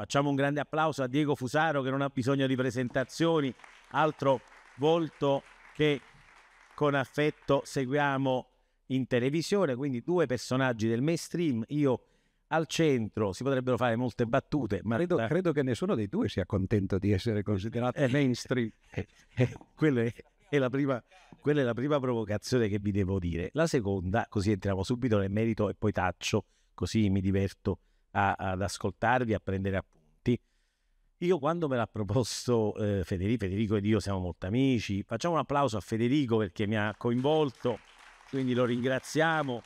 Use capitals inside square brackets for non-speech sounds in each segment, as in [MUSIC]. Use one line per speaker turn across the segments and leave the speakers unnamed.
Facciamo un grande applauso a Diego Fusaro che non ha bisogno di presentazioni, altro volto che con affetto seguiamo in televisione, quindi due personaggi del mainstream, io al centro, si potrebbero fare molte battute, ma
credo, credo che nessuno dei due sia contento di essere considerato eh, mainstream.
Eh, eh, quella, è, è la prima, quella è la prima provocazione che vi devo dire. La seconda, così entriamo subito nel merito e poi taccio, così mi diverto a, ad ascoltarvi, a prendere appunti. Io quando me l'ha proposto eh, Federico, Federico ed io siamo molto amici, facciamo un applauso a Federico perché mi ha coinvolto, quindi lo ringraziamo.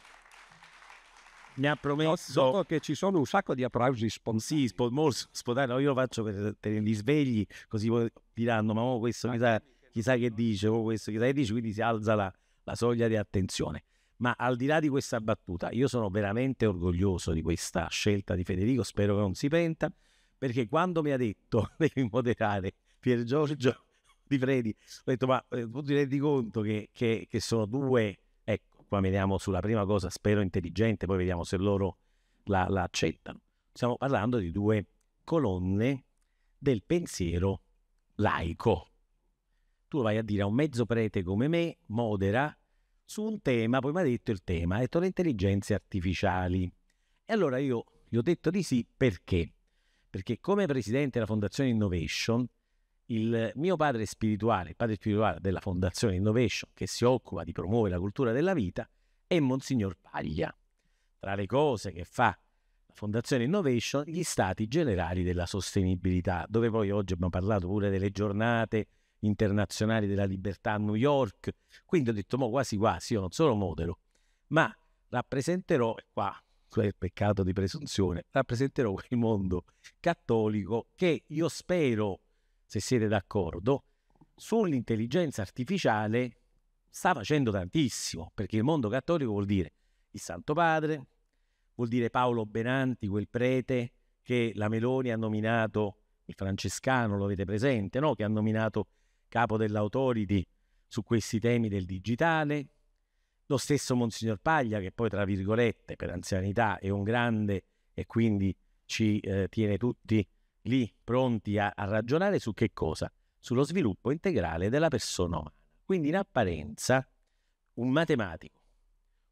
Mi ha promesso
so che ci sono un sacco di applausi
spontanei. Sì, sp- molto spontanei. Io lo faccio per tenerli svegli, così diranno: Ma oh, questo chissà, chissà che dice, oh, questo chissà che dice, quindi si alza la, la soglia di attenzione. Ma al di là di questa battuta, io sono veramente orgoglioso di questa scelta di Federico, spero che non si penta, perché quando mi ha detto [LAUGHS] devi moderare Pier Giorgio Di Fredi, ho detto ma eh, tu ti rendi conto che, che, che, sono due, ecco, qua vediamo sulla prima cosa, spero intelligente, poi vediamo se loro la, la accettano. Stiamo parlando di due colonne del pensiero laico. Tu vai a dire a un mezzo prete come me, modera, su un tema, poi mi ha detto il tema, ha detto le intelligenze artificiali. E allora io gli ho detto di sì perché? Perché come presidente della Fondazione Innovation, il mio padre spirituale, il padre spirituale della Fondazione Innovation, che si occupa di promuovere la cultura della vita, è Monsignor Paglia. Tra le cose che fa la Fondazione Innovation, gli stati generali della sostenibilità, dove poi oggi abbiamo parlato pure delle giornate internazionali della libertà a New York. Quindi ho detto, mo quasi quasi, io non sono modero, ma rappresenterò, e qua il peccato di presunzione, rappresenterò [LAUGHS] quel mondo cattolico che io spero, se siete d'accordo, sull'intelligenza artificiale sta facendo tantissimo, perché il mondo cattolico vuol dire il Santo Padre, vuol dire Paolo Benanti, quel prete che la Meloni ha nominato, il francescano, lo avete presente, no? che ha nominato capo dell'autority su questi temi del digitale, lo stesso Monsignor Paglia che poi tra virgolette per anzianità è un grande e quindi ci eh, tiene tutti lì pronti a, a ragionare su che cosa? Sullo sviluppo integrale della persona umana. Quindi in apparenza un matematico,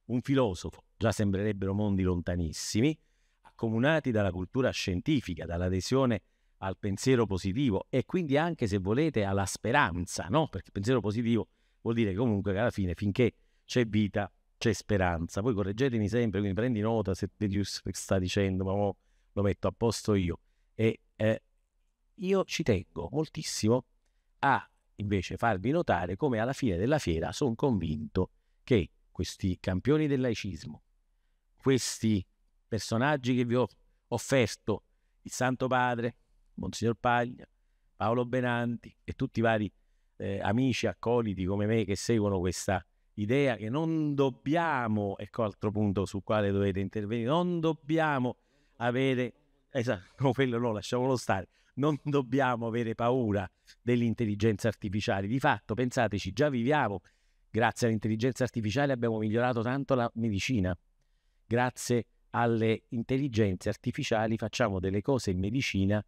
un filosofo, già sembrerebbero mondi lontanissimi, accomunati dalla cultura scientifica, dall'adesione al pensiero positivo e quindi anche se volete alla speranza, no? Perché pensiero positivo vuol dire comunque che alla fine finché c'è vita c'è speranza. Poi correggetemi sempre, quindi prendi nota se Dedius sta dicendo, ma lo metto a posto io. E eh, io ci tengo moltissimo a invece farvi notare come alla fine della fiera sono convinto che questi campioni del laicismo, questi personaggi che vi ho offerto, il Santo Padre, Monsignor Paglia, Paolo Benanti e tutti i vari eh, amici accoliti come me che seguono questa idea che non dobbiamo, ecco altro punto sul quale dovete intervenire, non dobbiamo avere, esatto, [LAUGHS] quello no, lasciamolo stare, non dobbiamo avere paura dell'intelligenza artificiale. Di fatto, pensateci, già viviamo, grazie all'intelligenza artificiale abbiamo migliorato tanto la medicina, grazie alle intelligenze artificiali facciamo delle cose in medicina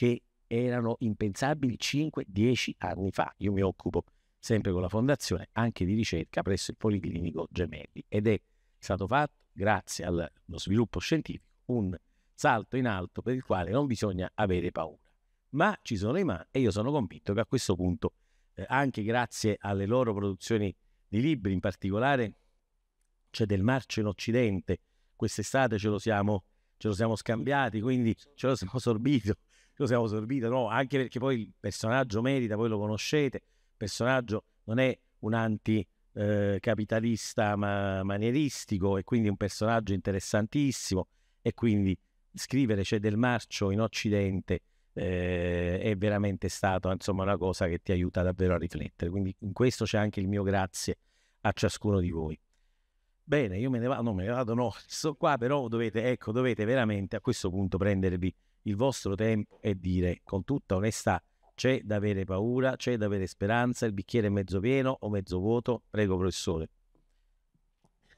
che erano impensabili 5-10 anni fa. Io mi occupo sempre con la fondazione anche di ricerca presso il Policlinico Gemelli ed è stato fatto grazie allo sviluppo scientifico un salto in alto per il quale non bisogna avere paura. Ma ci sono i ma e io sono convinto che a questo punto, eh, anche grazie alle loro produzioni di libri, in particolare c'è del Marcio in Occidente, quest'estate ce lo siamo, ce lo siamo scambiati, quindi ce lo siamo sorbito lo siamo sorbito, no? Anche perché poi il personaggio merita, voi lo conoscete, il personaggio non è un anticapitalista eh, ma manieristico e quindi un personaggio interessantissimo e quindi scrivere c'è del marcio in Occidente eh, è veramente stato insomma una cosa che ti aiuta davvero a riflettere. Quindi in questo c'è anche il mio grazie a ciascuno di voi. Bene, io me ne vado, no, me ne vado, no, [LAUGHS] sto qua, però dovete, ecco, dovete veramente a questo punto prendervi il vostro tempo e dire con tutta onestà c'è da avere paura, c'è da avere speranza, il bicchiere è mezzo pieno o mezzo vuoto? Prego professore.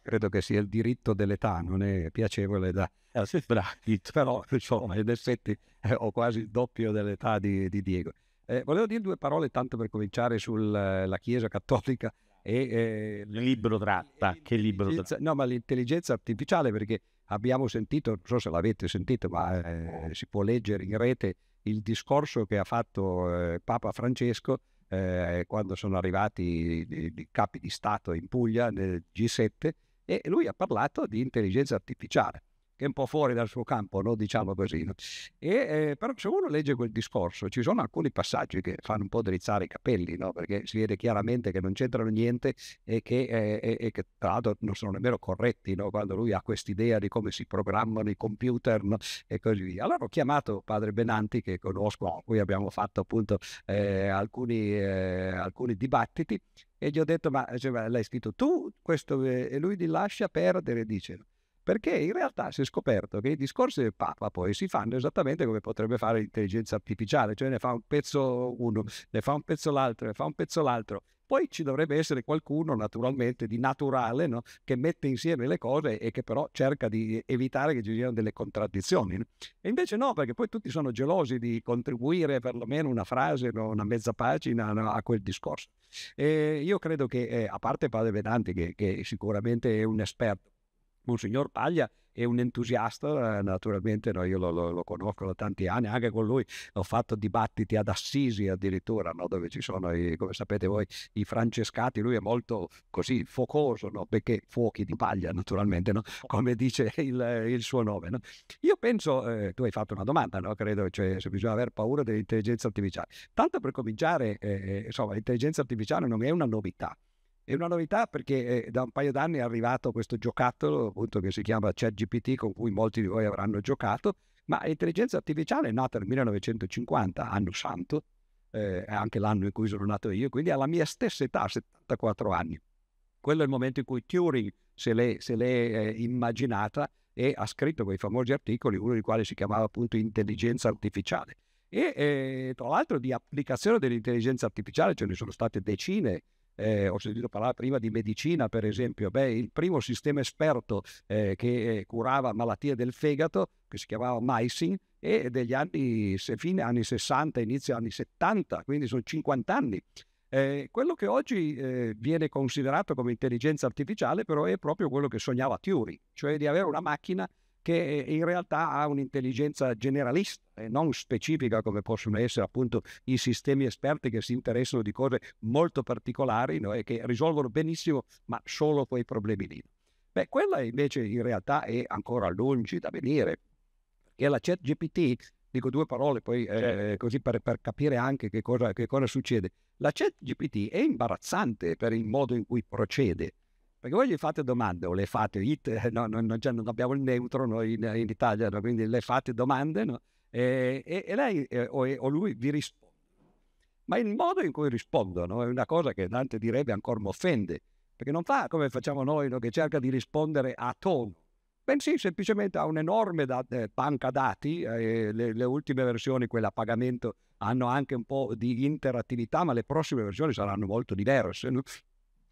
credo che sia il diritto dell'età, non è piacevole da...
Eh, [LAUGHS]
però insomma, in effetti eh, ho quasi il doppio dell'età di, di Diego. Eh, volevo dire due parole tanto per cominciare sulla Chiesa Cattolica e...
Eh, il libro tratta, che libro tratta?
No, ma l'intelligenza artificiale perché abbiamo sentito, non so se l'avete sentito, ma eh, si può leggere in rete il discorso che ha fatto eh, Papa Francesco eh, quando sono arrivati i, i, capi di Stato in Puglia nel G7 e lui ha parlato di intelligenza artificiale che è un po' fuori dal suo campo, no? diciamo così. No? E, eh, però se uno legge quel discorso ci sono alcuni passaggi che fanno un po' drizzare i capelli, no? perché si vede chiaramente che non c'entrano niente e che, eh, e che tra l'altro non sono nemmeno corretti quando lui ha quest'idea di come si programmano i computer e così via. Allora ho chiamato padre Benanti che conosco, con cui abbiamo fatto appunto eh, alcuni, eh, alcuni dibattiti e gli ho detto ma cioè, l'hai scritto tu questo e lui di lascia perdere dice perché in realtà si è scoperto che i discorsi del Papa poi si fanno esattamente come potrebbe fare l'intelligenza artificiale, cioè ne fa un pezzo uno, ne fa un pezzo l'altro, ne fa un pezzo l'altro. Poi ci dovrebbe essere qualcuno naturalmente di naturale no? che mette insieme le cose e che però cerca di evitare che ci siano delle contraddizioni. No? E invece no, perché poi tutti sono gelosi di contribuire perlomeno una frase, no? una mezza pagina a quel discorso. E io credo che, eh, a parte Padre Vedanti, che, che sicuramente è un esperto, Monsignor Paglia è un entusiasta, eh, naturalmente no, io lo, lo, lo, conosco da tanti anni, anche con lui ho fatto dibattiti ad Assisi addirittura, no, dove ci sono, i, come sapete voi, i francescati, lui è molto così focoso, no, perché fuochi di paglia naturalmente, come dice il, il suo nome. Io penso, eh, tu hai fatto una domanda, credo, cioè se bisogna aver paura dell'intelligenza artificiale. Tanto per cominciare, eh, eh insomma, l'intelligenza artificiale non è una novità. È una novità perché eh, da un paio d'anni è arrivato questo giocattolo appunto che si chiama ChatGPT con cui molti di voi avranno giocato, ma l'intelligenza artificiale è nata nel 1950, anno santo, eh, anche l'anno in cui sono nato io, quindi alla mia stessa età, 74 anni. Quello è il momento in cui Turing se l'è, se l'è eh, immaginata e ha scritto quei famosi articoli, uno dei quali si chiamava appunto intelligenza artificiale. E eh, tra l'altro di applicazione dell'intelligenza artificiale ce ne sono state decine eh, ho sentito parlare prima di medicina, per esempio, Beh, il primo sistema esperto eh, che eh, curava malattie del fegato, che si chiamava MySyn, è degli anni, fine anni 60, inizio anni 70, quindi sono 50 anni. Eh, quello che oggi eh, viene considerato come intelligenza artificiale però è proprio quello che sognava Turing, cioè di avere una macchina che in realtà ha un'intelligenza generalista e non specifica come possono essere appunto i sistemi esperti che si interessano di cose molto particolari no? e che risolvono benissimo ma solo quei problemi lì. Beh, quella invece in realtà è ancora lungi da venire, perché la chat GPT, dico due parole poi eh, certo. così per, per, capire anche che cosa, che cosa succede, la chat GPT è imbarazzante per il modo in cui procede perché voi gli fate domande o le fate it, eh, no, non, non, non, abbiamo il neutro noi in, in Italia, no? quindi le fate domande no? e, e, e, lei eh, o, o, lui vi risponde. Ma il modo in cui rispondono è una cosa che Dante direbbe ancora mi offende, perché non fa come facciamo noi, che cerca di rispondere a tono, bensì semplicemente ha un'enorme da, eh, banca dati, eh, le, le, ultime versioni, quelle a pagamento, hanno anche un po' di interattività, ma le prossime versioni saranno molto diverse. No?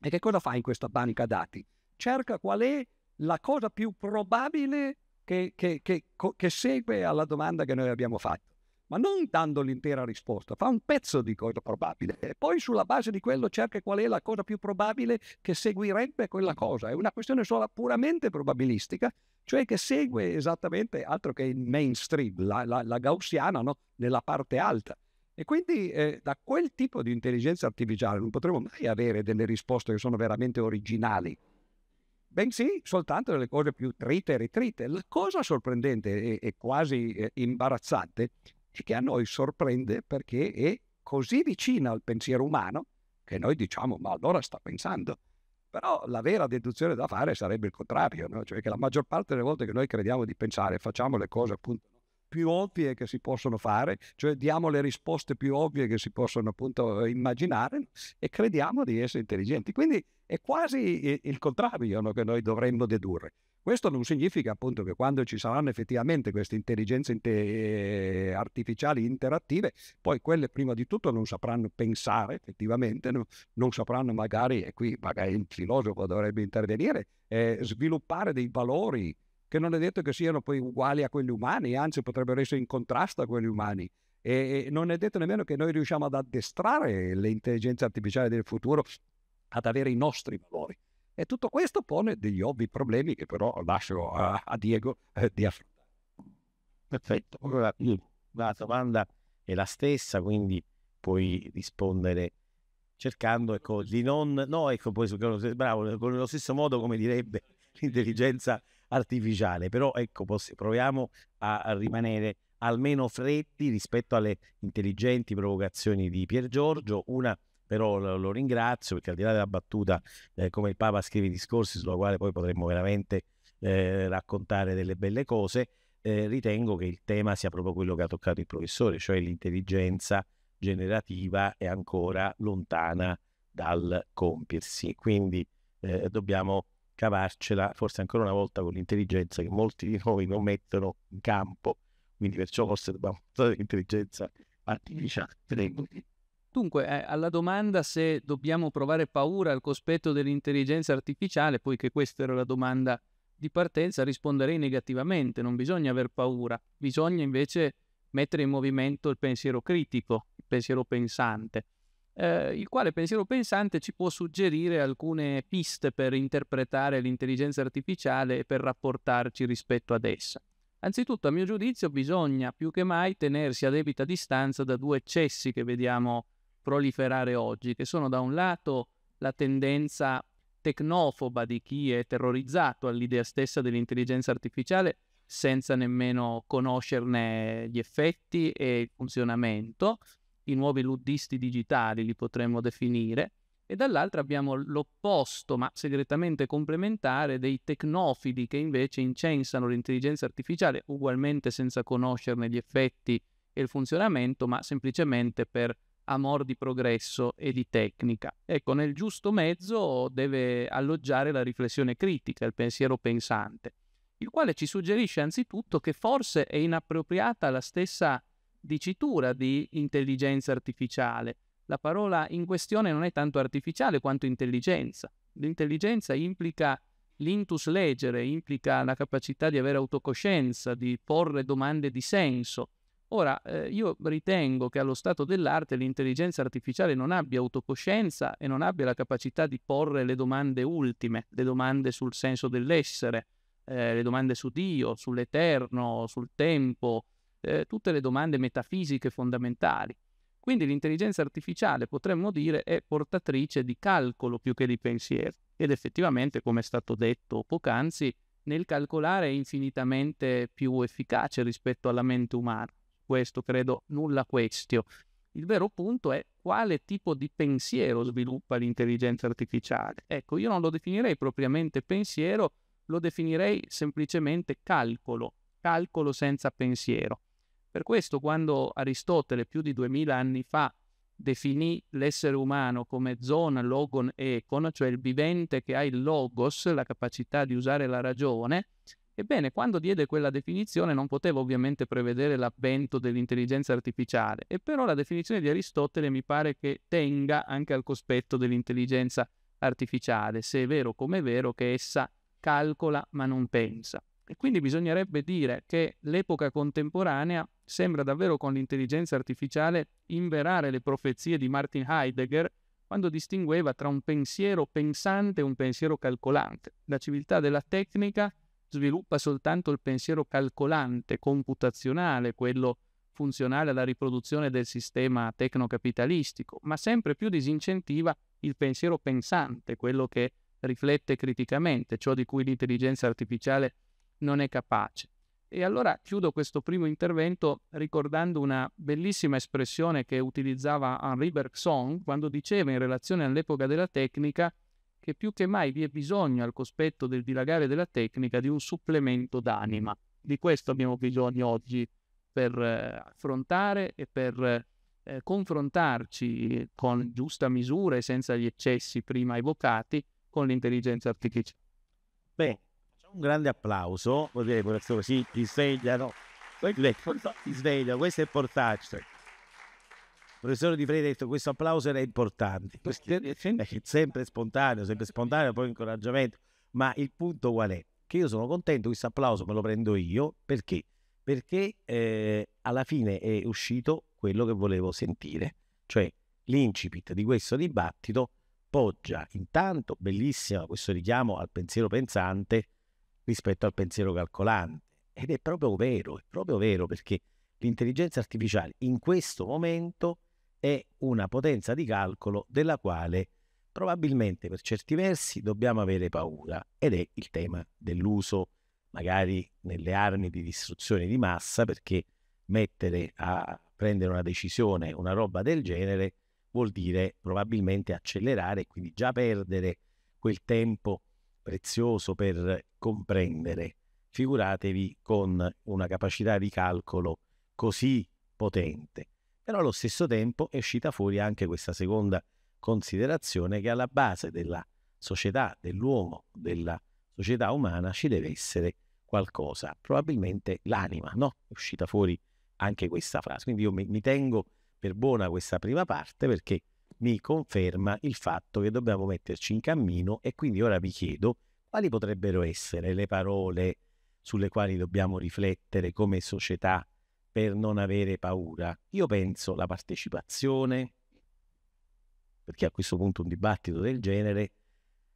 E che cosa fa in questa banca dati? Cerca qual è la cosa più probabile che, che, che, che segue alla domanda che noi abbiamo fatto ma non dando l'intera risposta, fa un pezzo di cosa probabile e poi sulla base di quello cerca qual è la cosa più probabile che seguirebbe quella cosa. È una questione sola puramente probabilistica, cioè che segue esattamente altro che il mainstream, la, la, la gaussiana no? nella parte alta. E quindi eh, da quel tipo di intelligenza artificiale non potremo mai avere delle risposte che sono veramente originali, bensì soltanto delle cose più trite e ritrite. La cosa sorprendente e, e quasi eh, imbarazzante è che a noi sorprende perché è così vicina al pensiero umano che noi diciamo ma allora sta pensando. Però la vera deduzione da fare sarebbe il contrario, no? cioè che la maggior parte delle volte che noi crediamo di pensare facciamo le cose appunto più ovvie che si possono fare, cioè diamo le risposte più ovvie che si possono appunto immaginare e crediamo di essere intelligenti. Quindi è quasi il contrario no, che noi dovremmo dedurre. Questo non significa appunto che quando ci saranno effettivamente queste intelligenze inte- artificiali interattive, poi quelle prima di tutto non sapranno pensare effettivamente, no? non sapranno magari, e qui magari il filosofo dovrebbe intervenire, eh, sviluppare dei valori che non è detto che siano poi uguali a quelli umani, anzi potrebbero essere in contrasto a quelli umani. E non è detto nemmeno che noi riusciamo ad addestrare le intelligenze artificiali del futuro ad avere i nostri valori. E tutto questo pone degli ovvi problemi che però lascio a, a Diego eh, di affrontare.
Perfetto. Allora, la domanda è la stessa, quindi puoi rispondere cercando ecco, di non... No, ecco, poi bravo, con lo stesso modo come direbbe l'intelligenza artificiale, però ecco, proviamo a, rimanere almeno freddi rispetto alle intelligenti provocazioni di Pier Giorgio. Una però lo, lo ringrazio perché al di là della battuta, eh, come il Papa scrive i discorsi sulla quale poi potremmo veramente eh, raccontare delle belle cose, eh, ritengo che il tema sia proprio quello che ha toccato il professore, cioè l'intelligenza generativa è ancora lontana dal compiersi. Quindi eh, dobbiamo cavarcela forse ancora una volta con l'intelligenza che molti di noi non mettono in campo. Quindi perciò forse dobbiamo usare l'intelligenza artificiale.
Dunque, eh, alla domanda se dobbiamo provare paura al cospetto dell'intelligenza artificiale, poiché questa era la domanda di partenza, risponderei negativamente. Non bisogna aver paura, bisogna invece mettere in movimento il pensiero critico, il pensiero pensante, eh, il quale pensiero pensante ci può suggerire alcune piste per interpretare l'intelligenza artificiale e per rapportarci rispetto ad essa. Anzitutto, a mio giudizio, bisogna più che mai tenersi a debita distanza da due eccessi che vediamo proliferare oggi, che sono da un lato la tendenza tecnofoba di chi è terrorizzato all'idea stessa dell'intelligenza artificiale senza nemmeno conoscerne gli effetti e il funzionamento, i nuovi luddisti digitali li potremmo definire, e dall'altra abbiamo l'opposto, ma segretamente complementare, dei tecnofidi che invece incensano l'intelligenza artificiale ugualmente senza conoscerne gli effetti e il funzionamento, ma semplicemente per amor di progresso e di tecnica. Ecco, nel giusto mezzo deve alloggiare la riflessione critica, il pensiero pensante, il quale ci suggerisce anzitutto che forse è inappropriata la stessa dicitura di intelligenza artificiale. La parola in questione non è tanto artificiale quanto intelligenza. L'intelligenza implica l'intus legere, implica la capacità di avere autocoscienza, di porre domande di senso, Ora, eh, io ritengo che allo stato dell'arte l'intelligenza artificiale non abbia autocoscienza e non abbia la capacità di porre le domande ultime, le domande sul senso dell'essere, eh, le domande su Dio, sull'eterno, sul tempo, eh, tutte le domande metafisiche fondamentali. Quindi l'intelligenza artificiale, potremmo dire, è portatrice di calcolo più che di pensiero. Ed effettivamente, come è stato detto poc'anzi, nel calcolare è infinitamente più efficace rispetto alla mente umana questo credo nulla questio. Il vero punto è quale tipo di pensiero sviluppa l'intelligenza artificiale. Ecco, io non lo definirei propriamente pensiero, lo definirei semplicemente calcolo, calcolo senza pensiero. Per questo quando Aristotele più di duemila anni fa definì l'essere umano come zona, logon, econ, cioè il vivente che ha il logos, la capacità di usare la ragione, Ebbene, quando diede quella definizione non poteva ovviamente prevedere l'avvento dell'intelligenza artificiale, e però la definizione di Aristotele mi pare che tenga anche al cospetto dell'intelligenza artificiale, se è vero come è vero che essa calcola ma non pensa. E quindi bisognerebbe dire che l'epoca contemporanea sembra davvero con l'intelligenza artificiale inverare le profezie di Martin Heidegger quando distingueva tra un pensiero pensante e un pensiero calcolante. La civiltà della tecnica sviluppa soltanto il pensiero calcolante, computazionale, quello funzionale alla riproduzione del sistema tecnocapitalistico, ma sempre più disincentiva il pensiero pensante, quello che riflette criticamente, ciò di cui l'intelligenza artificiale non è capace. E allora chiudo questo primo intervento ricordando una bellissima espressione che utilizzava Henri Bergson quando diceva in relazione all'epoca della tecnica che più che mai vi è bisogno al cospetto del dilagare della tecnica di un supplemento d'anima. Di questo abbiamo bisogno oggi per eh, affrontare e per eh, confrontarci con giusta misura e senza gli eccessi prima evocati con l'intelligenza artificiale.
Facciamo un grande applauso, vuol dire così, ti svegliano, ti sveglia, questo è importante. Il professore Di Fredi ha detto questo applauso era importante, è sempre spontaneo, sempre spontaneo, poi incoraggiamento, ma il punto qual è? Che io sono contento, questo applauso me lo prendo io, perché? Perché eh, alla fine è uscito quello che volevo sentire, cioè l'incipit di questo dibattito poggia intanto, bellissimo questo richiamo al pensiero pensante rispetto al pensiero calcolante. Ed è proprio vero, è proprio vero perché l'intelligenza artificiale in questo momento è una potenza di calcolo della quale probabilmente per certi versi dobbiamo avere paura ed è il tema dell'uso magari nelle armi di distruzione di massa perché mettere a prendere una decisione, una roba del genere, vuol dire probabilmente accelerare e quindi già perdere quel tempo prezioso per comprendere. Figuratevi con una capacità di calcolo così potente. Però allo stesso tempo è uscita fuori anche questa seconda considerazione che alla base della società, dell'uomo, della società umana ci deve essere qualcosa, probabilmente l'anima, no? È uscita fuori anche questa frase. Quindi io mi, mi tengo per buona questa prima parte perché mi conferma il fatto che dobbiamo metterci in cammino e quindi ora vi chiedo quali potrebbero essere le parole sulle quali dobbiamo riflettere come società per non avere paura. Io penso la partecipazione, perché a questo punto un dibattito del genere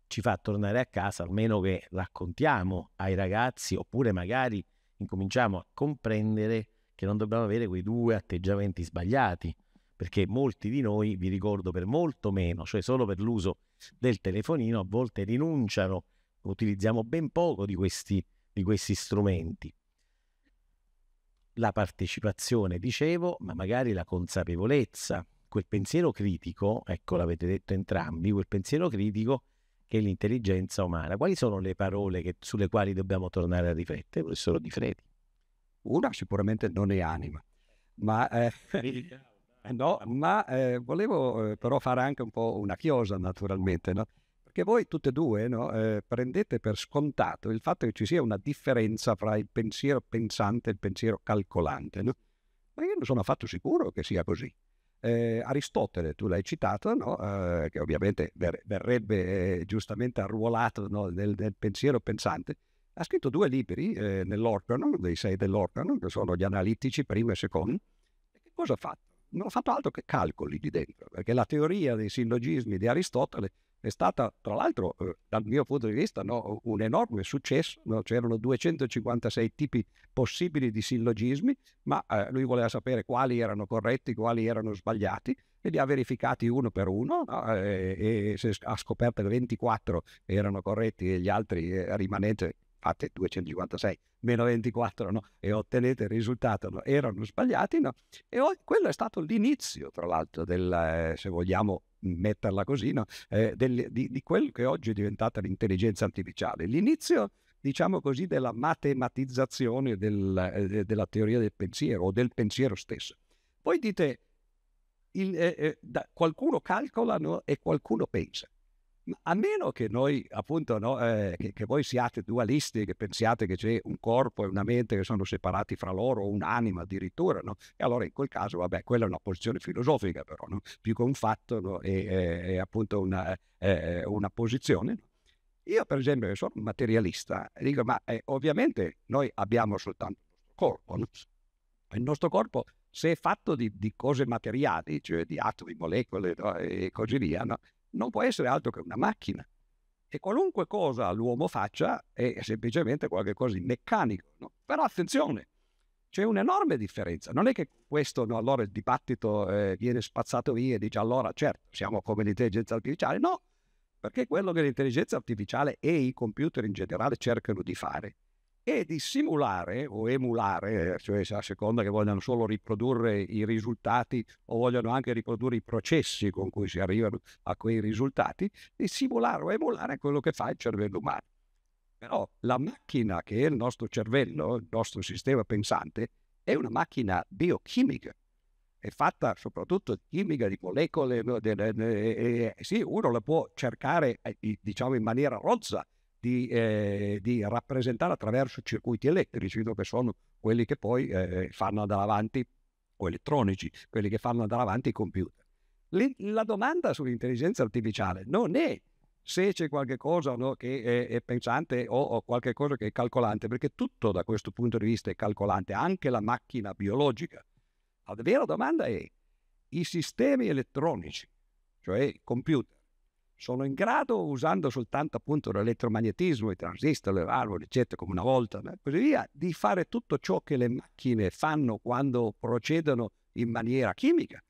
ci fa tornare a casa, almeno che raccontiamo ai ragazzi, oppure magari incominciamo a comprendere che non dobbiamo avere quei due atteggiamenti sbagliati, perché molti di noi, vi ricordo, per molto meno, cioè solo per l'uso del telefonino, a volte rinunciano, utilizziamo ben poco di questi, di questi strumenti. La partecipazione, dicevo, ma magari la consapevolezza, quel pensiero critico, ecco l'avete detto entrambi, quel pensiero critico che è l'intelligenza umana. Quali sono le parole che, sulle quali dobbiamo tornare a riflettere, professor Di Fredi?
Una sicuramente non è anima, ma, eh, [LAUGHS] [LAUGHS] no, ma eh, volevo eh, però fare anche un po' una chiosa naturalmente, no? perché voi tutte e due no, eh, prendete per scontato il fatto che ci sia una differenza fra il pensiero pensante e il pensiero calcolante, no? ma io non sono affatto sicuro che sia così. Eh, Aristotele, tu l'hai citato, no? eh, che ovviamente ver- verrebbe eh, giustamente arruolato no? nel, nel, pensiero pensante, ha scritto due libri eh, nell'organo, dei sei dell'organo, che sono gli analitici primo e secondo. E che cosa ha fatto? Non ha fatto altro che calcoli lì dentro, perché la teoria dei sillogismi di Aristotele è stata, tra l'altro, eh, dal mio punto di vista, no, un enorme successo. No? C'erano 256 tipi possibili di sillogismi, ma eh, lui voleva sapere quali erano corretti, quali erano sbagliati, e li ha verificati uno per uno no? e, e ha scoperto che 24 erano corretti e gli altri eh, rimanenti fate 256 meno 24 no? e ottenete il risultato, no? erano sbagliati, no? e quello è stato l'inizio, tra l'altro, del, eh, se vogliamo metterla così, no? eh, del, di, di quello che oggi è diventata l'intelligenza artificiale. L'inizio, diciamo così, della matematizzazione del, eh, della teoria del pensiero o del pensiero stesso. Poi dite, il, eh, eh da, qualcuno calcola e qualcuno pensa a meno che noi, appunto, no, eh, che, che, voi siate dualisti, che pensiate che c'è un corpo e una mente che sono separati fra loro, un'anima addirittura, no? e allora in quel caso, vabbè, quella è una posizione filosofica, però, no? più che un fatto no? è, è, è, appunto una, è una posizione. Io, per esempio, che sono materialista, dico, ma eh, ovviamente noi abbiamo soltanto il nostro corpo. No? Il nostro corpo, se è fatto di, di cose materiali, cioè di atomi, molecole no? e così via, no? Non può essere altro che una macchina. E qualunque cosa l'uomo faccia è semplicemente qualcosa di meccanico. No? Però attenzione, c'è un'enorme differenza. Non è che questo, no, allora il dibattito eh, viene spazzato via e dice allora certo siamo come l'intelligenza artificiale. No, perché quello che l'intelligenza artificiale e i computer in generale cercano di fare e di simulare o emulare, cioè a seconda che vogliano solo riprodurre i risultati o vogliono anche riprodurre i processi con cui si arrivano a quei risultati, di simulare o emulare quello che fa il cervello umano. Però la macchina che è il nostro cervello, il nostro sistema pensante, è una macchina biochimica, è fatta soprattutto di chimica, di molecole, no, sì, uno la può cercare, eh, diciamo, in maniera rozza, di, eh, di, rappresentare attraverso circuiti elettrici, che sono quelli che poi eh, fanno andare avanti, o elettronici, quelli che fanno andare avanti i computer. La domanda sull'intelligenza artificiale non è se c'è qualche cosa no, che è, è pensante o, o qualche cosa che è calcolante, perché tutto da questo punto di vista è calcolante, anche la macchina biologica. La vera domanda è, i sistemi elettronici, cioè i computer, sono in grado, usando soltanto appunto l'elettromagnetismo, i transistor, le valvole, eccetera, come una volta, e così via, di fare tutto ciò che le macchine fanno quando procedono in maniera chimica?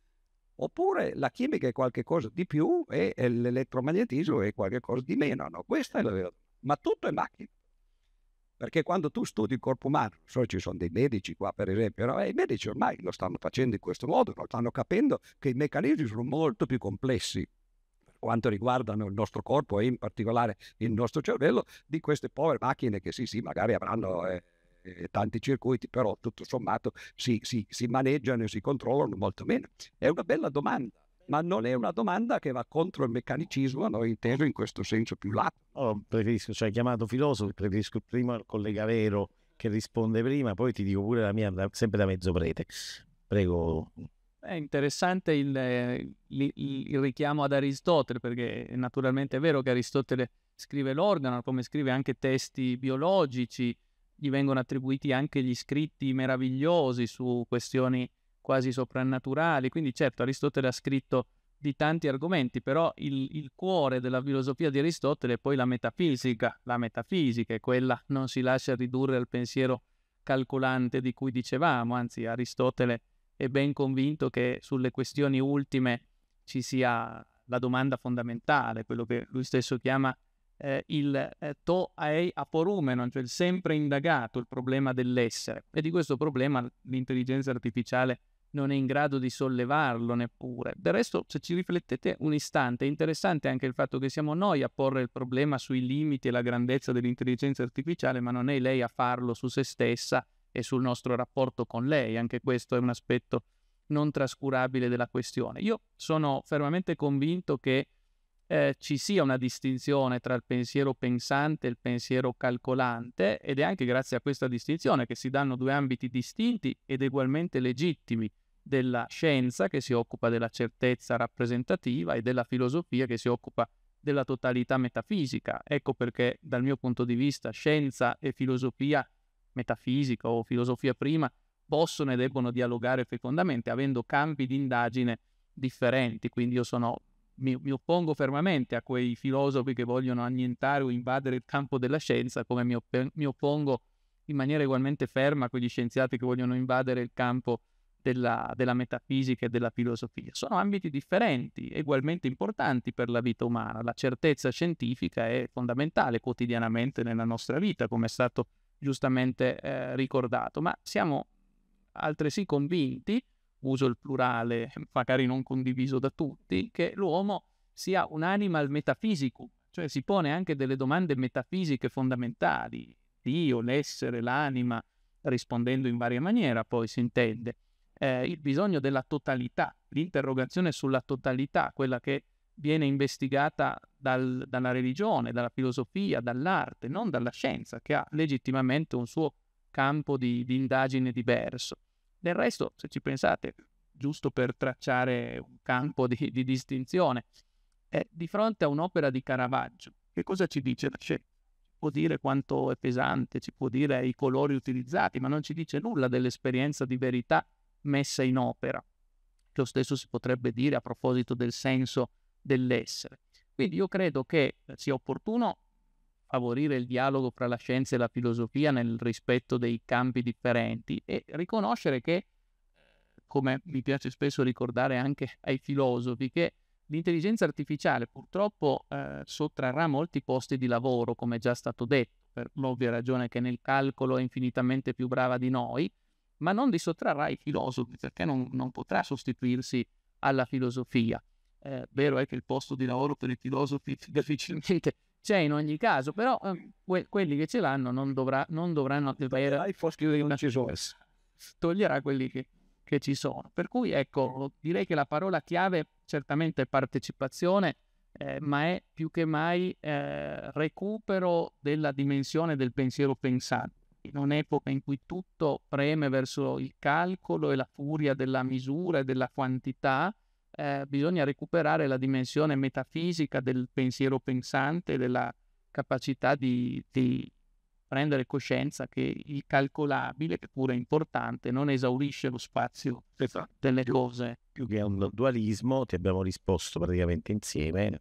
Oppure la chimica è qualcosa di più e l'elettromagnetismo è qualcosa di meno. No? Questa è la verità. Ma tutto è macchina. Perché quando tu studi il corpo umano, so, ci sono dei medici qua per esempio, no? e i medici ormai lo stanno facendo in questo modo, no? stanno capendo che i meccanismi sono molto più complessi quanto riguardano il nostro corpo e in particolare il nostro cervello di queste povere macchine che sì sì magari avranno eh, eh, tanti circuiti, però tutto sommato si, si, si maneggiano e si controllano molto meno. È una bella domanda ma non è una domanda che va contro il meccanicismo, no, inteso in questo senso più lato.
Oh, preferisco, cioè chiamato filosofo, preferisco prima il collega vero che risponde prima, poi ti dico pure la mia, sempre da mezzo prete. Prego.
È interessante il, il, il, richiamo ad Aristotele, perché naturalmente è vero che Aristotele scrive l'organo, come scrive anche testi biologici, gli vengono attribuiti anche gli scritti meravigliosi su questioni quasi soprannaturali, quindi certo Aristotele ha scritto di tanti argomenti, però il, il, cuore della filosofia di Aristotele è poi la metafisica, la metafisica è quella non si lascia ridurre al pensiero calcolante di cui dicevamo, anzi Aristotele è ben convinto che sulle questioni ultime ci sia la domanda fondamentale, quello che lui stesso chiama eh, il eh, to ei aporumenon, cioè il sempre indagato, il problema dell'essere. E di questo problema l'intelligenza artificiale non è in grado di sollevarlo neppure. Del resto, se ci riflettete un istante, è interessante anche il fatto che siamo noi a porre il problema sui limiti e la grandezza dell'intelligenza artificiale, ma non è lei a farlo su se stessa e sul nostro rapporto con lei. Anche questo è un aspetto non trascurabile della questione. Io sono fermamente convinto che eh, ci sia una distinzione tra il pensiero pensante e il pensiero calcolante ed è anche grazie a questa distinzione che si danno due ambiti distinti ed ugualmente legittimi della scienza che si occupa della certezza rappresentativa e della filosofia che si occupa della totalità metafisica. Ecco perché dal mio punto di vista scienza e filosofia metafisica o filosofia prima possono e debbono dialogare fecondamente avendo campi di indagine differenti. Quindi io sono mi, mi, oppongo fermamente a quei filosofi che vogliono annientare o invadere il campo della scienza, come mi, opp- mi oppongo in maniera ugualmente ferma a quegli scienziati che vogliono invadere il campo della, della, metafisica e della filosofia. Sono ambiti differenti, ugualmente importanti per la vita umana. La certezza scientifica è fondamentale quotidianamente nella nostra vita, come è stato giustamente eh, ricordato, ma siamo altresì convinti uso il plurale, [LAUGHS] magari non condiviso da tutti, che l'uomo sia un animal metafisico, cioè si pone anche delle domande metafisiche fondamentali, Dio, l'essere, l'anima, rispondendo in varia maniera, poi si intende, eh, il bisogno della totalità, l'interrogazione sulla totalità, quella che viene investigata dal, dalla religione, dalla filosofia, dall'arte, non dalla scienza, che ha legittimamente un suo campo di, di indagine diverso. Del resto, se ci pensate, giusto per tracciare un campo di, di distinzione, è di fronte a un'opera di Caravaggio. Che cosa ci dice la? Ci può dire quanto è pesante, ci può dire i colori utilizzati, ma non ci dice nulla dell'esperienza di verità messa in opera. Lo stesso si potrebbe dire a proposito del senso dell'essere. Quindi io credo che sia opportuno favorire il dialogo fra la scienza e la filosofia nel rispetto dei campi differenti e riconoscere che, come mi piace spesso ricordare anche [LAUGHS] ai filosofi, che l'intelligenza artificiale purtroppo eh, sottrarrà molti posti di lavoro, come già stato detto, per l'ovvia ragione che nel calcolo è infinitamente più brava di noi, ma non li sottrarrà i filosofi, perché non, non potrà sostituirsi alla filosofia. Eh, vero è che il posto di lavoro per i filosofi [LAUGHS] difficilmente c'è in ogni caso, però eh, que- quelli che ce l'hanno non, dovrà, non dovranno avere
una... [LAUGHS]
toglierà quelli che, che ci sono. Per cui ecco, direi che la parola chiave certamente è partecipazione, eh, ma è più che mai eh, recupero della dimensione del pensiero pensato. In un'epoca in cui tutto preme verso il calcolo e la furia della misura e della quantità, eh, bisogna recuperare la dimensione metafisica del pensiero pensante, della capacità di, di prendere coscienza che il calcolabile, che pure è importante, non esaurisce lo spazio esatto. delle cose.
Più che un dualismo, ti abbiamo risposto praticamente insieme,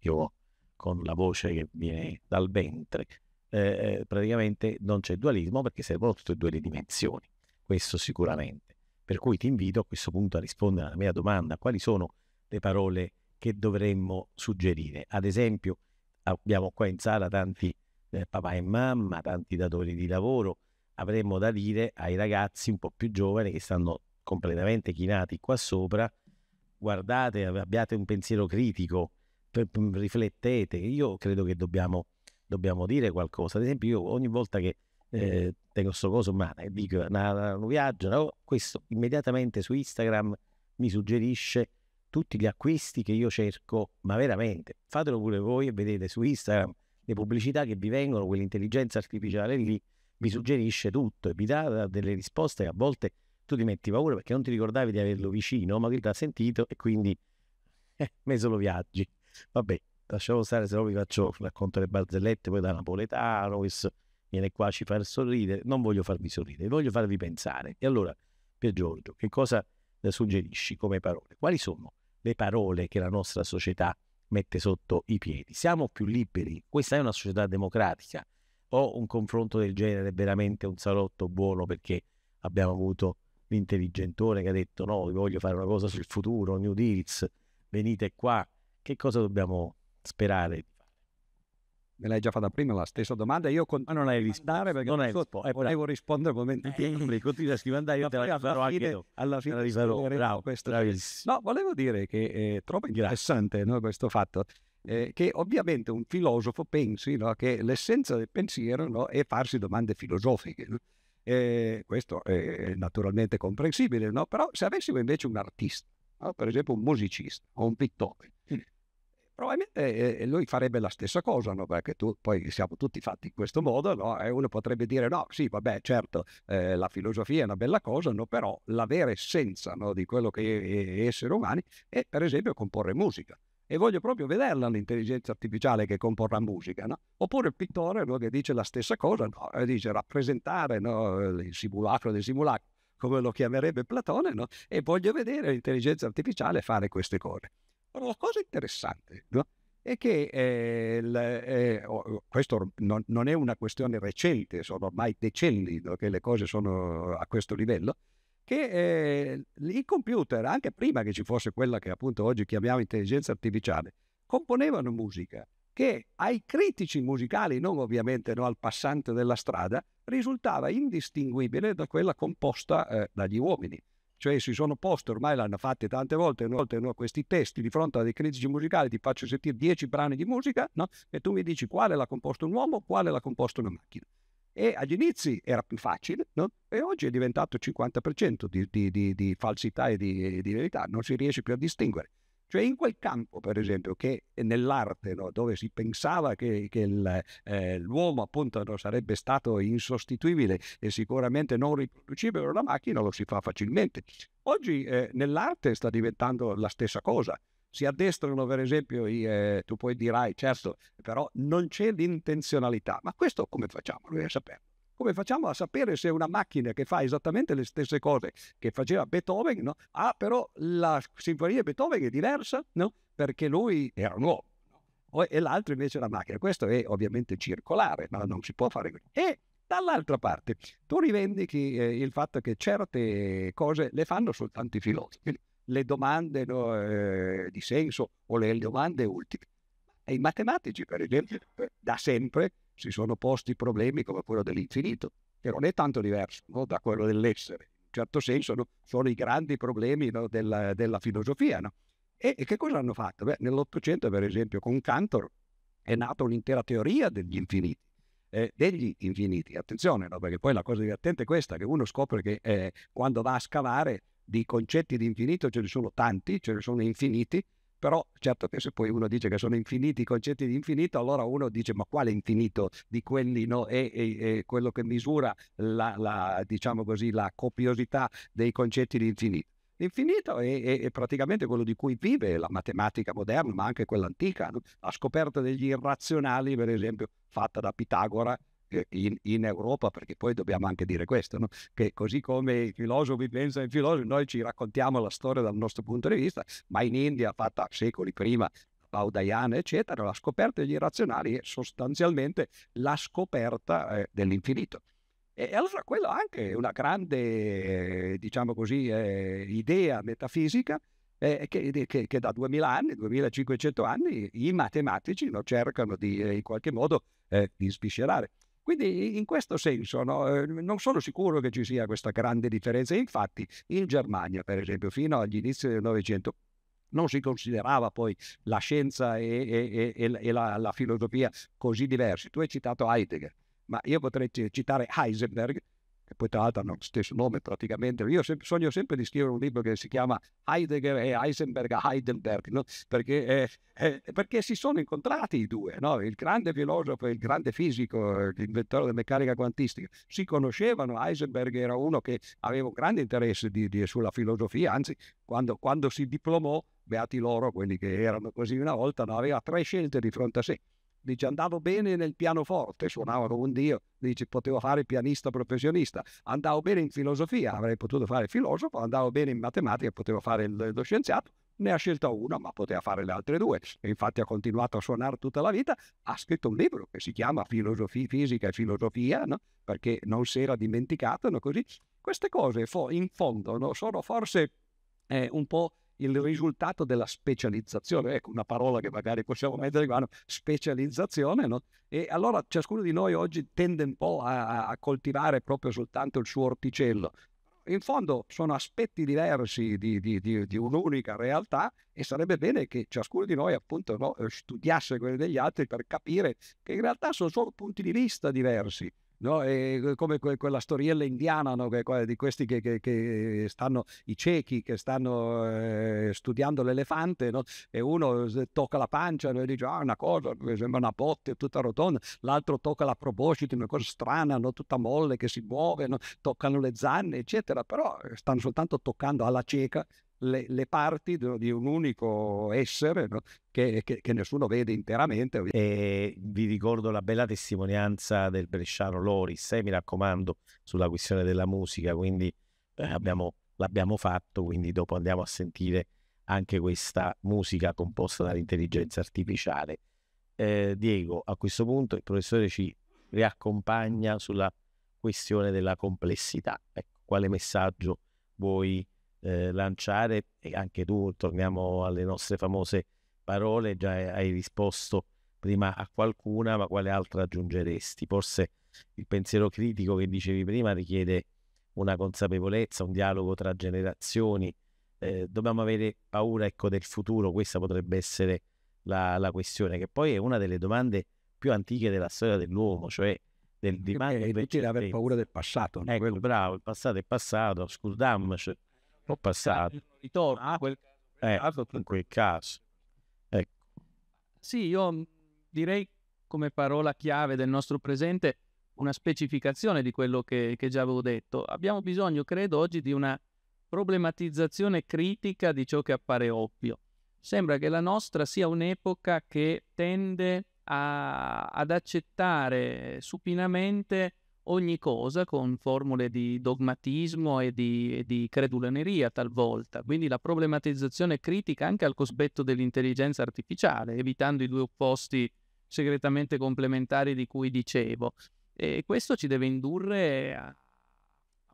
io con la voce che viene dal ventre, eh, eh, praticamente non c'è dualismo perché servono tutte e due le dimensioni, questo sicuramente. Per cui ti invito a questo punto a rispondere alla mia domanda, quali sono le parole che dovremmo suggerire? Ad esempio, abbiamo qua in sala tanti eh, papà e mamma, tanti datori di lavoro, avremmo da dire ai ragazzi un po' più giovani che stanno completamente chinati qua sopra, guardate, abbiate un pensiero critico, riflettete. Io credo che dobbiamo, dobbiamo dire qualcosa. Ad esempio, io ogni volta che eh, tengo questo coso in mano e dico un viaggio, no? questo immediatamente su Instagram mi suggerisce tutti gli acquisti che io cerco, ma veramente, fatelo pure voi e vedete su Instagram le pubblicità che vi vengono, quell'intelligenza artificiale lì vi suggerisce tutto e vi dà delle risposte che a volte tu ti metti paura perché non ti ricordavi di averlo vicino, ma che ti ha sentito e quindi eh, me solo viaggi. Vabbè, lasciamo stare, se no vi faccio racconto le barzellette poi da napoletano, questo viene qua ci fa sorridere, non voglio farvi sorridere, voglio farvi pensare. E allora, per Giorgio, che cosa suggerisci come parole? Quali sono le parole che la nostra società mette sotto i piedi. Siamo più liberi, questa è una società democratica. O un confronto del genere è veramente un salotto buono perché abbiamo avuto l'intelligentore che ha detto no, voglio fare una cosa sul futuro, New Deals, venite qua. Che cosa dobbiamo sperare
me l'hai già fatta prima la stessa domanda. Io
non hai risposto perché
non hai risposto. Eh, volevo rispondere momentaneo.
Eh, continua a scrivere, io te la rifarò anche
Alla fine rifarò. Bravo, questo. No, volevo dire che è troppo interessante no, questo fatto. Eh, che ovviamente un filosofo pensi no, che l'essenza del pensiero no, è farsi domande filosofiche. No? Eh, questo è naturalmente comprensibile, no? però se avessimo invece un artista, per esempio un musicista o un pittore, probabilmente lui farebbe la stessa cosa, no? perché tu, poi siamo tutti fatti in questo modo, no? e uno potrebbe dire no, sì, vabbè, certo, eh, la filosofia è una bella cosa, no? però la vera essenza di quello che è, essere umani è per esempio comporre musica. E voglio proprio vederla l'intelligenza artificiale che comporrà musica, oppure il pittore che dice la stessa cosa, no? dice rappresentare il simulacro del simulacro, come lo chiamerebbe Platone, e voglio vedere l'intelligenza artificiale fare queste cose. Però la cosa interessante no? è che eh, l, eh, questo non, non, è una questione recente, sono ormai decenni no? che le cose sono a questo livello, che eh, i computer, anche prima che ci fosse quella che appunto oggi chiamiamo intelligenza artificiale, componevano musica che ai critici musicali, non ovviamente no, al passante della strada, risultava indistinguibile da quella composta eh, dagli uomini cioè si sono posti, ormai l'hanno fatto tante volte, volte no, questi testi di fronte a dei critici musicali, ti faccio sentire dieci brani di musica no? e tu mi dici quale l'ha composto un uomo, quale l'ha composto una macchina. E agli inizi era più facile, no? e oggi è diventato 50% di, di, di, di falsità e di verità, non si riesce più a distinguere. Cioè in quel campo, per esempio, che nell'arte, no, dove si pensava che, che il, eh, l'uomo appunto no, sarebbe stato insostituibile e sicuramente non riproducibile una macchina, lo si fa facilmente. Oggi eh, nell'arte sta diventando la stessa cosa. Si addestrano, per esempio, i, eh, tu poi dirai, certo, però non c'è l'intenzionalità. Ma questo come facciamo noi a saperlo? Come facciamo a sapere se una macchina che fa esattamente le stesse cose che faceva Beethoven, no? ah però la sinfonia di Beethoven è diversa, no? perché lui era un uomo no? e l'altro invece è una macchina. Questo è ovviamente circolare, ma non si può fare così. E dall'altra parte tu rivendichi eh, il fatto che certe cose le fanno soltanto i filosofi, le domande no, eh, di senso o le domande ultime. I matematici, per esempio, da sempre si sono posti problemi come quello dell'infinito, che non è tanto diverso no, da quello dell'essere. In un certo senso no, sono i grandi problemi no, della, della, filosofia. E, e, che cosa hanno fatto? Beh, nell'Ottocento, per esempio, con Cantor è nata un'intera teoria degli infiniti. eh, degli infiniti. Attenzione, perché poi la cosa divertente è questa, che uno scopre che eh, quando va a scavare di concetti di infinito ce ne sono tanti, ce ne sono infiniti, però certo che se poi uno dice che sono infiniti i concetti di infinito, allora uno dice ma quale infinito di quelli no? è, è, è quello che misura la, la, diciamo così, la copiosità dei concetti di infinito. L'infinito è, è, è, praticamente quello di cui vive la matematica moderna, ma anche quella antica. No? La scoperta degli irrazionali, per esempio, fatta da Pitagora, in, in, Europa, perché poi dobbiamo anche dire questo, no? che così come i filosofi pensano ai filosofi, noi ci raccontiamo la storia dal nostro punto di vista, ma in India, fatta secoli prima, Baudayana, eccetera, la scoperta degli irrazionali è sostanzialmente la scoperta eh, dell'infinito. E allora quello anche è una grande, eh, diciamo così, eh, idea metafisica eh, che, che, che, da 2000 anni, 2500 anni, i matematici no, cercano di, eh, in qualche modo eh, di sviscerare. Quindi in questo senso no, eh, non sono sicuro che ci sia questa grande differenza. Infatti in Germania, per esempio, fino agli inizi del Novecento non si considerava poi la scienza e, e, e, e la, la, filosofia così diversi. Tu hai citato Heidegger, ma io potrei citare Heisenberg, che poi tra l'altro hanno lo stesso nome praticamente. Io sempre, sogno sempre di scrivere un libro che si chiama Heidegger e Heisenberg a Heidelberg, no? perché, eh, eh, perché, si sono incontrati i due, no? il grande filosofo e il grande fisico, l'inventore della meccanica quantistica, si conoscevano, Heisenberg era uno che aveva un grande interesse di, di, sulla filosofia, anzi quando, quando si diplomò, beati loro, quelli che erano così una volta, no? aveva tre scelte di fronte a sé Dice andavo bene nel pianoforte, suonavo come un dio, dice potevo fare pianista professionista, andavo bene in filosofia, avrei potuto fare filosofo, andavo bene in matematica, potevo fare lo scienziato, ne ha scelta una, ma poteva fare le altre due. E infatti ha continuato a suonare tutta la vita. Ha scritto un libro che si chiama Filosofia, Fisica e Filosofia, no? perché non si era dimenticato. No? Così. Queste cose in fondo no? sono forse eh, un po' il risultato della specializzazione, ecco una parola che magari possiamo mettere qua, no? specializzazione, no? E allora ciascuno di noi oggi tende un po' a, a coltivare proprio soltanto il suo orticello. In fondo sono aspetti diversi di, di, di, di, un'unica realtà e sarebbe bene che ciascuno di noi appunto no, studiasse quelli degli altri per capire che in realtà sono solo punti di vista diversi no? E come que- quella storiella indiana no? che, di questi che, che, che, stanno, i ciechi che stanno eh, studiando l'elefante no? e uno tocca la pancia e dice ah una cosa, sembra una botte tutta rotonda, l'altro tocca la proboscite, una cosa strana, tutta molle che si muove, no? toccano le zanne eccetera, però stanno soltanto toccando alla cieca le, le, parti di un unico essere no? che, che, che, nessuno vede interamente.
E vi ricordo la bella testimonianza del bresciano Loris, eh, mi raccomando, sulla questione della musica, quindi eh, abbiamo, l'abbiamo fatto, quindi dopo andiamo a sentire anche questa musica composta dall'intelligenza artificiale. Eh, Diego, a questo punto il professore ci riaccompagna sulla questione della complessità. Ecco, quale messaggio vuoi eh, lanciare e anche tu, torniamo alle nostre famose parole, già hai risposto prima a qualcuna, ma quale altra aggiungeresti? Forse il pensiero critico che dicevi prima richiede una consapevolezza, un dialogo tra generazioni. Eh, dobbiamo avere paura ecco, del futuro, questa potrebbe essere la, la, questione, che poi è una delle domande più antiche della storia dell'uomo, cioè del
dimando. È inutile avere paura del passato.
Ecco, quello... bravo, il passato è passato, scusdiamoci, ho passato.
Ritorno a quel
eh, caso. in quel caso. Ecco.
Sì, io direi come parola chiave del nostro presente una specificazione di quello che, che già avevo detto. Abbiamo bisogno, credo, oggi di una problematizzazione critica di ciò che appare ovvio. Sembra che la nostra sia un'epoca che tende a, ad accettare supinamente ogni cosa con formule di dogmatismo e di, e di creduleneria talvolta, quindi la problematizzazione critica anche al cospetto dell'intelligenza artificiale, evitando i due opposti segretamente complementari di cui dicevo. E questo ci deve indurre a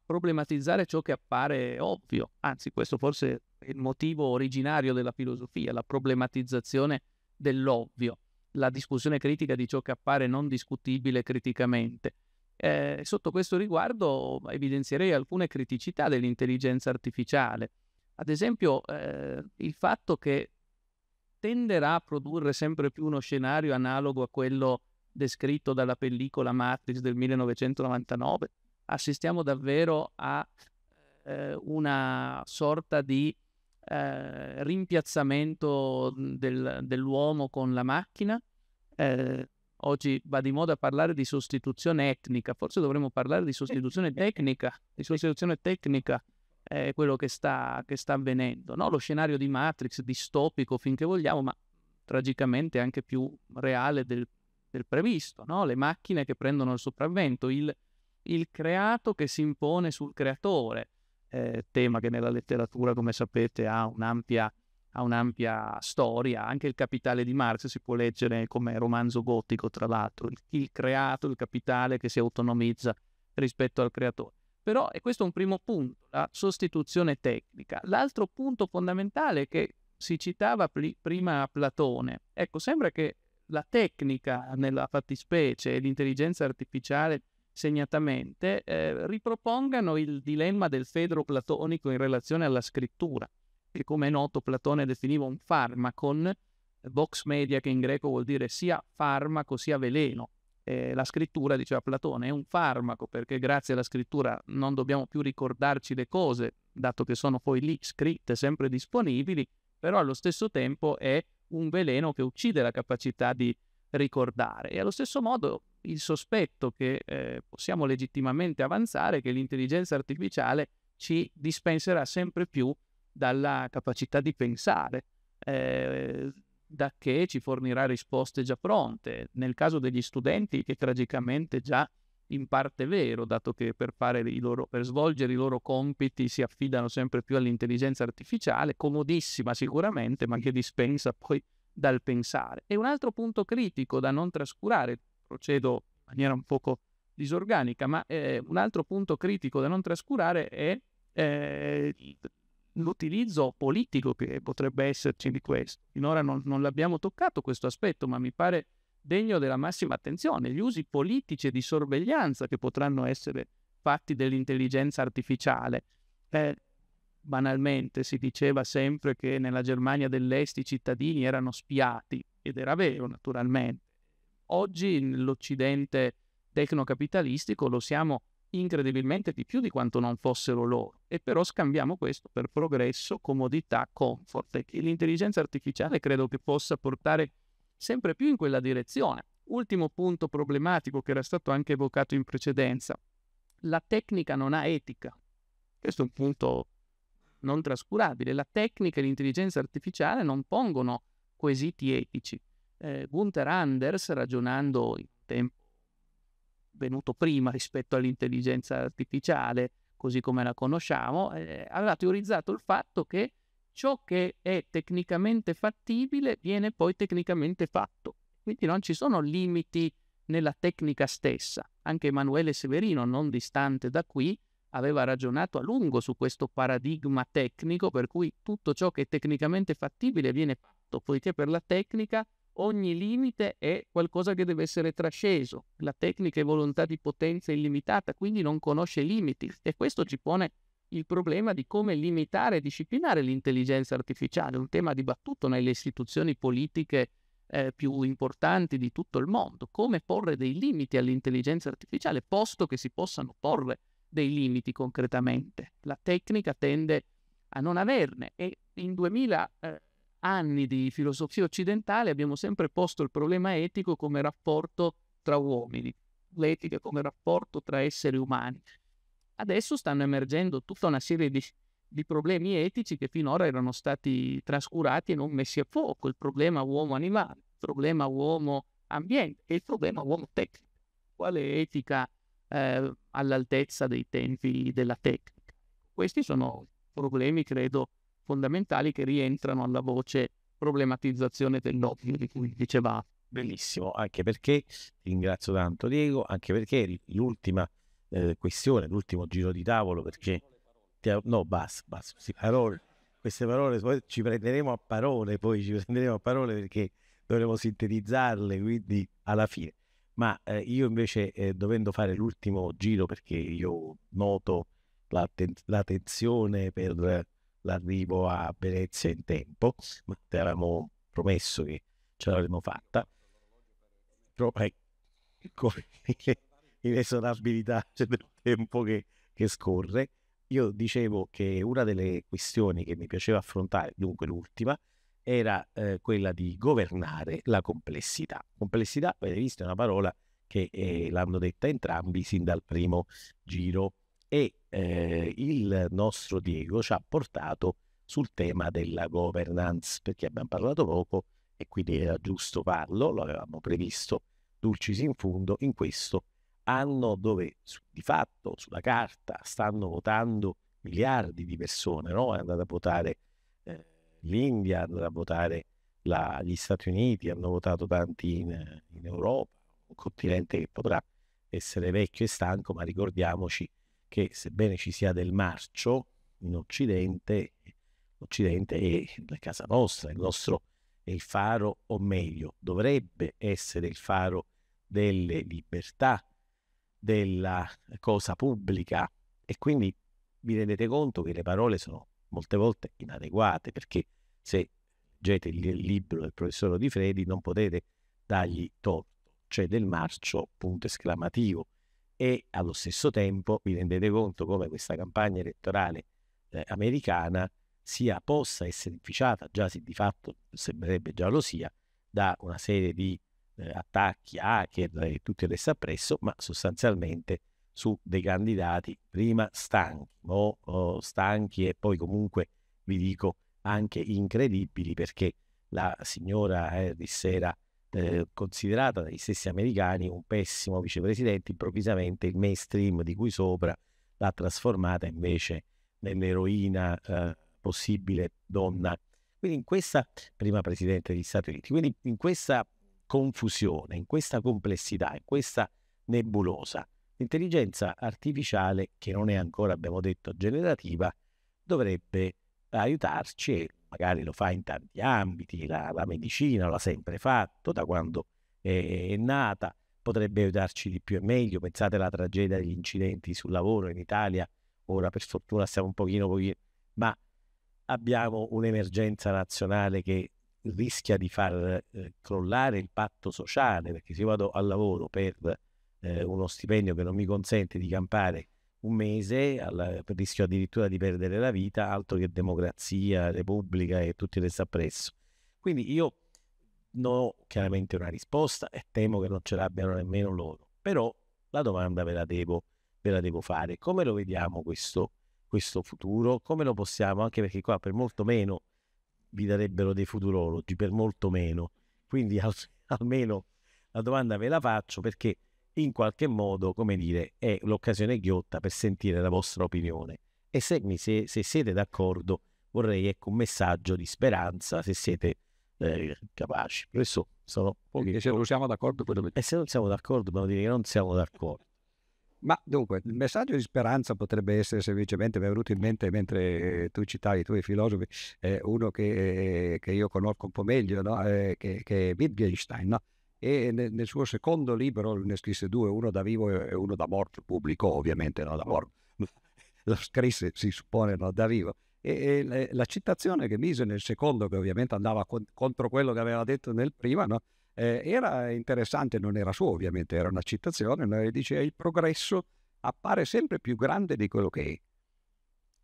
problematizzare ciò che appare ovvio, anzi questo forse è il motivo originario della filosofia, la problematizzazione dell'ovvio, la discussione critica di ciò che appare non discutibile criticamente. Eh, sotto questo riguardo evidenzierei alcune criticità dell'intelligenza artificiale. Ad esempio, eh, il fatto che tenderà a produrre sempre più uno scenario analogo a quello descritto dalla pellicola Matrix del 1999. Assistiamo davvero a eh, una sorta di eh, rimpiazzamento del, dell'uomo con la macchina. Eh, oggi va di moda parlare di sostituzione etnica, forse dovremmo parlare di sostituzione tecnica, di sostituzione tecnica è quello che sta, che sta avvenendo. No? Lo scenario di Matrix, distopico finché vogliamo, ma tragicamente anche più reale del, del previsto. No? Le macchine che prendono il sopravvento, il, il creato che si impone sul creatore, eh, tema che nella letteratura, come sapete, ha un'ampia, ha un'ampia storia. Anche il Capitale di Marx si può leggere come romanzo gotico, tra l'altro, il, il creato, il capitale che si autonomizza rispetto al creatore. Però e questo è un primo punto, la sostituzione tecnica. L'altro punto fondamentale che si citava pl- prima Platone, ecco, sembra che la tecnica nella fattispecie e l'intelligenza artificiale segnatamente eh, ripropongano il dilemma del fedro platonico in relazione alla scrittura, che come è noto Platone definiva un farmacon, vox media che in greco vuol dire sia farmaco sia veleno, eh, la scrittura, diceva Platone, è un farmaco perché grazie alla scrittura non dobbiamo più ricordarci le cose, dato che sono poi lì scritte, sempre disponibili, però allo stesso tempo è un veleno che uccide la capacità di ricordare. E allo stesso modo il sospetto che eh, possiamo legittimamente avanzare è che l'intelligenza artificiale ci dispenserà sempre più dalla capacità di pensare. Eh, da che ci fornirà risposte già pronte. Nel caso degli studenti è tragicamente già in parte vero, dato che per, loro, per, svolgere i loro compiti si affidano sempre più all'intelligenza artificiale, comodissima sicuramente, ma che dispensa poi dal pensare. E un altro punto critico da non trascurare, procedo in maniera un poco disorganica, ma eh, un altro punto critico da non trascurare è eh, l'utilizzo politico che potrebbe esserci di questo. Finora non, non l'abbiamo toccato questo aspetto, ma mi pare degno della massima attenzione. Gli usi politici e di sorveglianza che potranno essere fatti dell'intelligenza artificiale. Eh, banalmente si diceva sempre che nella Germania dell'Est i cittadini erano spiati, ed era vero naturalmente. Oggi nell'Occidente tecnocapitalistico lo siamo incredibilmente di più di quanto non fossero loro. E però scambiamo questo per progresso, comodità, comfort. E l'intelligenza artificiale credo che possa portare sempre più in quella direzione. Ultimo punto problematico che era stato anche evocato in precedenza. La tecnica non ha etica. Questo è un punto non trascurabile. La tecnica e l'intelligenza artificiale non pongono quesiti etici. Eh, Gunther Anders, ragionando in tempo venuto prima rispetto all'intelligenza artificiale, così come la conosciamo, eh, aveva teorizzato il fatto che ciò che è tecnicamente fattibile viene poi tecnicamente fatto. Quindi non ci sono limiti nella tecnica stessa. Anche Emanuele Severino, non distante da qui, aveva ragionato a lungo su questo paradigma tecnico per cui tutto ciò che è tecnicamente fattibile viene fatto, poiché per la tecnica ogni limite è qualcosa che deve essere trasceso. La tecnica è volontà di potenza illimitata, quindi non conosce limiti e questo ci pone il problema di come limitare e disciplinare l'intelligenza artificiale, un tema dibattuto nelle istituzioni politiche eh, più importanti di tutto il mondo, come porre dei limiti all'intelligenza artificiale, posto che si possano porre dei limiti concretamente. La tecnica tende a non averne e in 2000 eh, anni di filosofia occidentale abbiamo sempre posto il problema etico come rapporto tra uomini, l'etica come rapporto tra esseri umani. Adesso stanno emergendo tutta una serie di, di problemi etici che finora erano stati trascurati e non messi a fuoco, il problema uomo-animale, il problema uomo-ambiente e il problema uomo-tecnica. Quale etica eh, all'altezza dei tempi della tecnica? Questi sono problemi, credo, fondamentali che rientrano alla voce problematizzazione del doping di cui diceva.
Bellissimo, anche perché ringrazio tanto Diego, anche perché l'ultima eh, questione, l'ultimo giro di tavolo, perché ti, no, basta, basta, sì, parole, queste parole ci prenderemo a parole, poi ci prenderemo a parole perché dovremo sintetizzarle, quindi alla fine. Ma eh, io invece eh, dovendo fare l'ultimo giro perché io noto la, ten- la tensione per l'arrivo a Venezia in tempo, ma ti avevamo promesso che ce l'avremmo fatta. Eh, con [LAUGHS] inesorabilità del tempo che, che scorre, io dicevo che una delle questioni che mi piaceva affrontare, dunque l'ultima, era eh, quella di governare la complessità. Complessità, avete visto, è una parola che eh, l'hanno detta entrambi sin dal primo giro e eh, il nostro Diego ci ha portato sul tema della governance perché abbiamo parlato poco e quindi era giusto farlo, lo avevamo previsto dulcis in fundo in questo anno dove di fatto sulla carta stanno votando miliardi di persone, no? è andata a votare eh, l'India, è andata a votare la, gli Stati Uniti, hanno votato tanti in, in Europa, un continente che potrà essere vecchio e stanco, ma ricordiamoci che sebbene ci sia del marcio in Occidente, l'Occidente è la casa nostra, il nostro è il faro, o meglio, dovrebbe essere il faro delle libertà, della cosa pubblica. E quindi vi rendete conto che le parole sono molte volte inadeguate perché se leggete il libro del professor Di Fredi non potete dargli torto, c'è del marcio, punto esclamativo e allo stesso tempo vi rendete conto come questa campagna elettorale eh, americana sia possa essere inficiata, già se di fatto sembrerebbe già lo sia, da una serie di eh, attacchi, hacker e tutto il resto appresso, ma sostanzialmente su dei candidati prima stanchi, o, o stanchi e poi comunque vi dico anche incredibili perché la signora Harris era eh, considerata dagli stessi americani un pessimo vicepresidente, improvvisamente il mainstream di cui sopra l'ha trasformata invece nell'eroina eh, possibile donna. Quindi in questa, prima presidente degli Stati Uniti, quindi in questa confusione, in questa complessità, in questa nebulosa, l'intelligenza artificiale, che non è ancora, abbiamo detto, generativa, dovrebbe aiutarci e magari lo fa in tanti ambiti, la, la medicina l'ha sempre fatto da quando è, è, nata, potrebbe aiutarci di più e meglio, pensate alla tragedia degli incidenti sul lavoro in Italia, ora per fortuna stiamo un pochino, pochino ma abbiamo un'emergenza nazionale che rischia di far eh, crollare il patto sociale, perché se vado al lavoro per eh, uno stipendio che non mi consente di campare un mese, al, rischio addirittura di perdere la vita, altro che democrazia, repubblica e tutti resta appresso. Quindi io non ho chiaramente una risposta e temo che non ce l'abbiano nemmeno loro, però la domanda ve la devo, ve la devo fare. Come lo vediamo questo, questo futuro? Come lo possiamo? Anche perché qua per molto meno vi darebbero dei futurologi, per molto meno. Quindi [LAUGHS] al, almeno la domanda ve la faccio perché in qualche modo, come dire, è l'occasione ghiotta per sentire la vostra opinione. E se, se, se siete d'accordo, vorrei ecco un messaggio di speranza, se siete eh, capaci. Adesso sono
pochi. se non siamo d'accordo,
quello E se non siamo d'accordo, dobbiamo dire che non siamo d'accordo.
Ma dunque, il messaggio di speranza potrebbe essere semplicemente, mi è venuto in mente mentre tu citavi i tuoi filosofi, eh, uno che, che, io conosco un po' meglio, no? eh, che, che, è Wittgenstein, no? E nel, nel, suo secondo libro ne scrisse due, uno da vivo e uno da morto, pubblicò ovviamente, no, da morto, [LAUGHS] lo scrisse si suppone no, da vivo. E, e, la citazione che mise nel secondo, che ovviamente andava con, contro quello che aveva detto nel primo, no, eh, era interessante, non era suo ovviamente, era una citazione, no, dice il progresso appare sempre più grande di quello che è.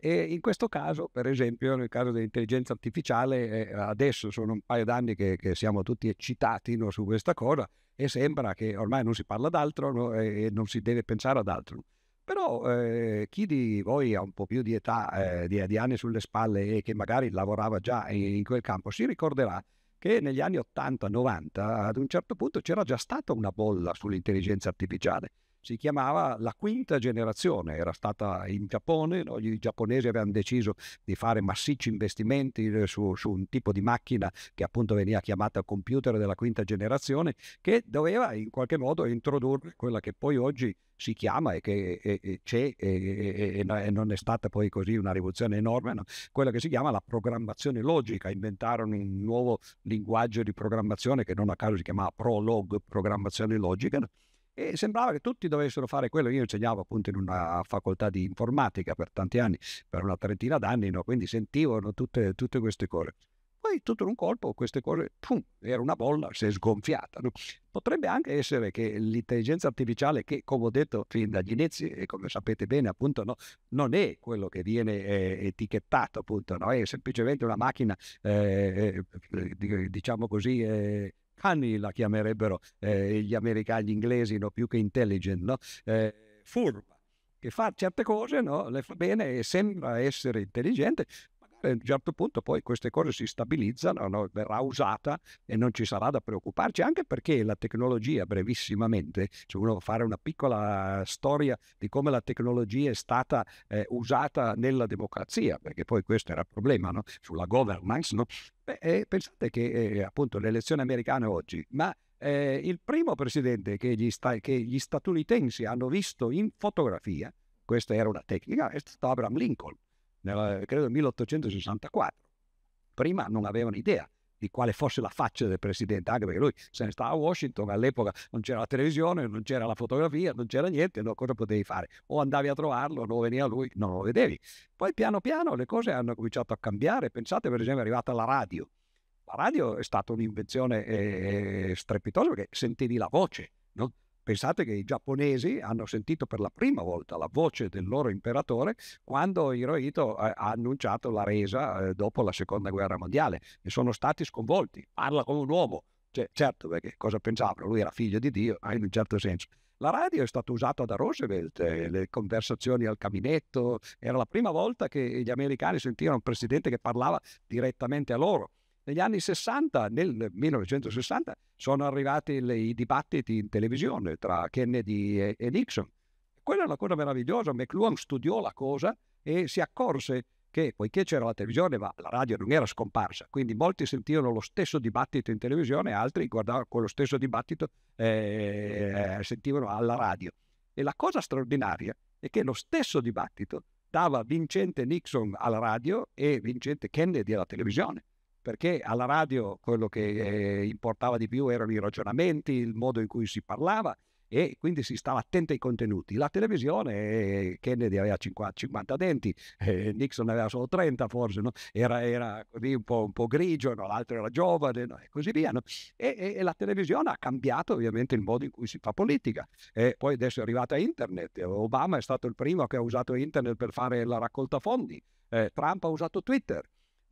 E in questo caso, per esempio, nel caso dell'intelligenza artificiale, eh, adesso sono un paio d'anni che, che siamo tutti eccitati no, su questa cosa e sembra che ormai non si parla d'altro no, e non si deve pensare ad altro. Però eh, chi di voi ha un po' più di età, eh, di, di, anni sulle spalle e che magari lavorava già in, in quel campo, si ricorderà che negli anni 80-90 ad un certo punto c'era già stata una bolla sull'intelligenza artificiale si chiamava la quinta generazione, era stata in Giappone, no? i giapponesi avevano deciso di fare massicci investimenti eh, su, su, un tipo di macchina che appunto veniva chiamata computer della quinta generazione, che doveva in qualche modo introdurre quella che poi oggi si chiama e che e, e c'è e, e, non è stata poi così una rivoluzione enorme, no? quella che si chiama la programmazione logica, inventarono un nuovo linguaggio di programmazione che non a caso si chiamava Prolog, programmazione logica, no? E sembrava che tutti dovessero fare quello. Io insegnavo appunto in una facoltà di informatica per tanti anni, per una trentina d'anni, no? quindi sentivo no, tutte, tutte, queste cose. Poi tutto in un colpo queste cose, pum, era una bolla, si è sgonfiata. No? Potrebbe anche essere che l'intelligenza artificiale, che come ho detto fin dagli inizi, e come sapete bene, appunto, no, non è quello che viene eh, etichettato, appunto, è semplicemente una macchina, eh, eh diciamo così, cani la chiamerebbero eh, gli americani, gli inglesi, no? più che intelligent, no? Eh, furba, che fa certe cose, no? le fa bene e sembra essere intelligente, a un certo punto poi queste cose si stabilizzano, no? verrà usata e non ci sarà da preoccuparci, anche perché la tecnologia, brevissimamente, se uno fare una piccola storia di come la tecnologia è stata eh, usata nella democrazia, perché poi questo era il problema, no? sulla governance, no? Beh, eh, pensate che eh, appunto le elezioni americane oggi, ma eh, il primo presidente che gli, sta- che gli statunitensi hanno visto in fotografia, questa era una tecnica, è stato Abraham Lincoln nel, credo nel 1864. Prima non avevano idea di quale fosse la faccia del presidente, anche perché lui se ne stava a Washington, all'epoca non c'era la televisione, non c'era la fotografia, non c'era niente, no, cosa potevi fare? O andavi a trovarlo, non veniva lui, non lo vedevi. Poi piano piano le cose hanno cominciato a cambiare, pensate per esempio è arrivata la radio. La radio è stata un'invenzione eh, strepitosa perché sentivi la voce, no? Pensate che i giapponesi hanno sentito per la prima volta la voce del loro imperatore quando Hirohito ha annunciato la resa eh, dopo la seconda guerra mondiale e sono stati sconvolti. Parla come un uomo. Cioè, certo, perché cosa pensavano? Lui era figlio di Dio, in un certo senso. La radio è stata usata da Roosevelt, eh, le conversazioni al caminetto, era la prima volta che gli americani sentivano un presidente che parlava direttamente a loro. Negli anni 60, nel 1960, sono arrivati le, i dibattiti in televisione tra Kennedy e, e Nixon. Quella è una cosa meravigliosa. McLuhan studiò la cosa e si accorse che poiché c'era la televisione, ma la radio non era scomparsa, quindi molti sentivano lo stesso dibattito in televisione, altri guardavano quello stesso dibattito e eh, sentivano alla radio. E la cosa straordinaria è che lo stesso dibattito dava vincente Nixon alla radio e vincente Kennedy alla televisione perché alla radio quello che eh, importava di più erano i ragionamenti, il modo in cui si parlava e quindi si stava attento ai contenuti. La televisione, eh, Kennedy aveva 50, 50 denti, eh, Nixon aveva solo 30 forse, no? era, era, un po', un po grigio, no? l'altro era giovane no? e così via. E, e, e, la televisione ha cambiato ovviamente il modo in cui si fa politica. E poi adesso è arrivata internet, Obama è stato il primo che ha usato internet per fare la raccolta fondi, eh, Trump ha usato Twitter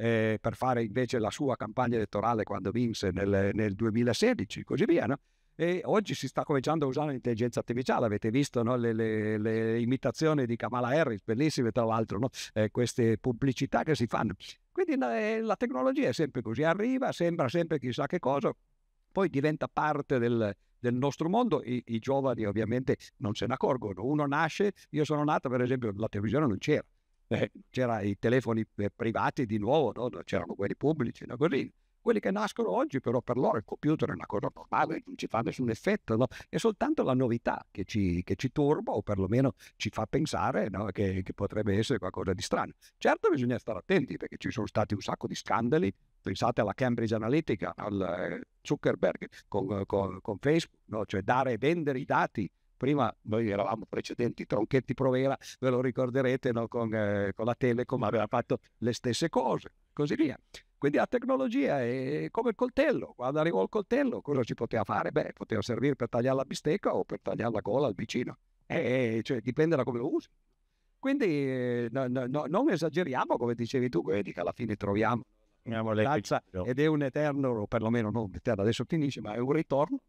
eh, per fare invece la sua campagna elettorale quando vinse nel, nel 2016, così via. No? E oggi si sta cominciando a usare l'intelligenza artificiale, avete visto no? le, le, le, imitazioni di Kamala Harris, bellissime tra l'altro, no? eh, queste pubblicità che si fanno. Quindi eh, la tecnologia è sempre così, arriva, sembra sempre chissà che cosa, poi diventa parte del, del nostro mondo, I, i giovani ovviamente non se ne accorgono. Uno nasce, io sono nato per esempio, la televisione non c'era eh, c'erano i telefoni privati di nuovo, no? c'erano quelli pubblici, no? così. Quelli che nascono oggi, però, per loro il computer è una cosa normale, non ci fa nessun effetto, no? è soltanto la novità che ci, che ci turba o perlomeno ci fa pensare no? che, che, potrebbe essere qualcosa di strano. Certo, bisogna stare attenti perché ci sono stati un sacco di scandali. Pensate alla Cambridge Analytica, al eh, Zuckerberg con, con, con Facebook, no? cioè dare e vendere i dati Prima noi eravamo precedenti tronchetti provera, ve lo ricorderete, no? con, eh, con la Telecom aveva fatto le stesse cose, così via. Quindi la tecnologia è come il coltello. Quando arrivò il coltello, cosa ci poteva fare? Beh, poteva servire per tagliare la bistecca o per tagliare la gola al vicino. Eh, cioè, dipende da come lo usi. Quindi eh, no, no, non esageriamo, come dicevi tu, vedi che alla fine troviamo ed è un eterno, o perlomeno non eterno, adesso finisce, ma è un ritorno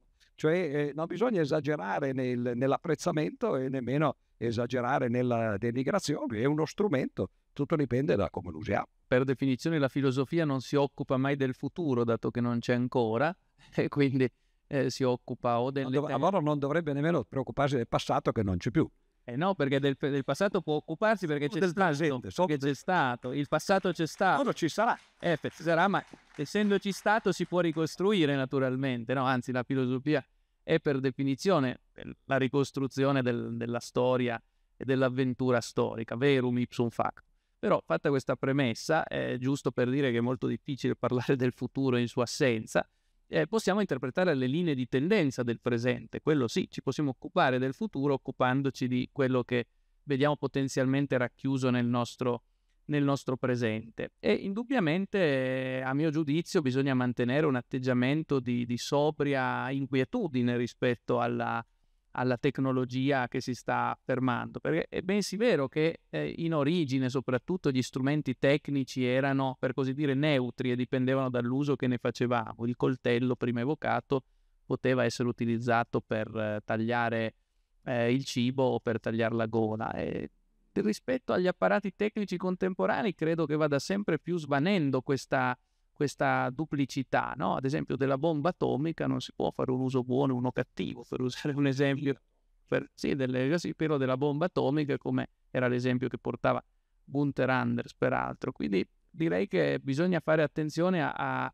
cioè eh, non bisogna esagerare nel, nell'apprezzamento e nemmeno esagerare nella denigrazione, è uno strumento, tutto dipende da come lo usiamo.
Per definizione la filosofia non si occupa mai del futuro, dato che non c'è ancora, [LAUGHS] e quindi eh, si occupa o del...
Dov- allora non dovrebbe nemmeno preoccuparsi del passato che non c'è più.
Eh no, perché del, del, passato può occuparsi perché c'è, stato, presente, perché c'è stato, il passato c'è stato.
Cosa ci sarà?
Eh, ci sarà, ma essendoci stato si può ricostruire naturalmente, no? Anzi, la filosofia è per definizione la ricostruzione del, della storia e dell'avventura storica, verum ipsum fact. Però, fatta questa premessa, è giusto per dire che è molto difficile [LAUGHS] parlare del futuro in sua assenza, eh, possiamo interpretare le linee di tendenza del presente. Quello sì, ci possiamo occupare del futuro occupandoci di quello che vediamo potenzialmente racchiuso nel nostro, nel nostro presente. E indubbiamente, a mio giudizio, bisogna mantenere un atteggiamento di, di sobria inquietudine rispetto alla, alla, tecnologia che si sta fermando, perché è bensì vero che eh, in origine soprattutto gli strumenti tecnici erano, per così dire, neutri e dipendevano dall'uso che ne facevamo. Il coltello, prima evocato, poteva essere utilizzato per eh, tagliare eh, il cibo o per tagliare la gola. E rispetto agli apparati tecnici contemporanei credo che vada sempre più svanendo questa, questa duplicità, no? ad esempio della bomba atomica non si può fare un uso buono e uno cattivo, per usare un esempio, per, sì, delle, sì, però della bomba atomica come era l'esempio che portava Gunther Anders peraltro, quindi direi che bisogna fare attenzione a, a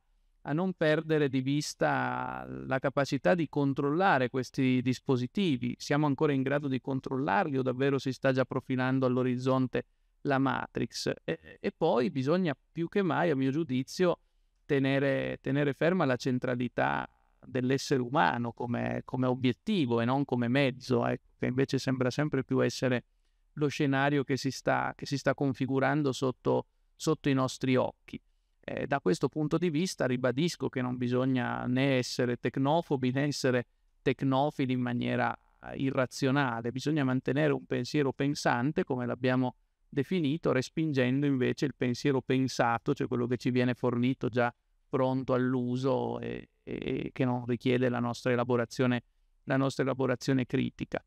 a non perdere di vista la capacità di controllare questi dispositivi. Siamo ancora in grado di controllarli o davvero si sta già profilando all'orizzonte la Matrix? E, e poi bisogna più che mai, a mio giudizio, tenere, tenere ferma la centralità dell'essere umano come, come, obiettivo e non come mezzo, ecco, che invece sembra sempre più essere lo scenario che si sta, che si sta configurando sotto, sotto i nostri occhi. Eh, da questo punto di vista ribadisco che non bisogna né essere tecnofobi né essere tecnofili in maniera eh, irrazionale, bisogna mantenere un pensiero pensante come l'abbiamo definito, respingendo invece il pensiero pensato, cioè quello che ci viene fornito già pronto all'uso e, e che non richiede la nostra elaborazione, la nostra elaborazione critica.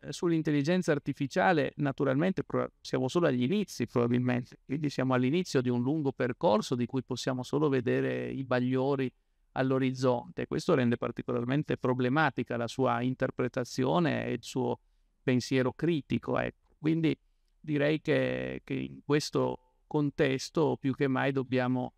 Eh, sull'intelligenza artificiale naturalmente siamo solo agli inizi probabilmente, quindi siamo all'inizio di un lungo percorso di cui possiamo solo vedere i bagliori all'orizzonte. Questo rende particolarmente problematica la sua interpretazione e il suo pensiero critico. Ecco. Quindi direi che, che in questo contesto più che mai dobbiamo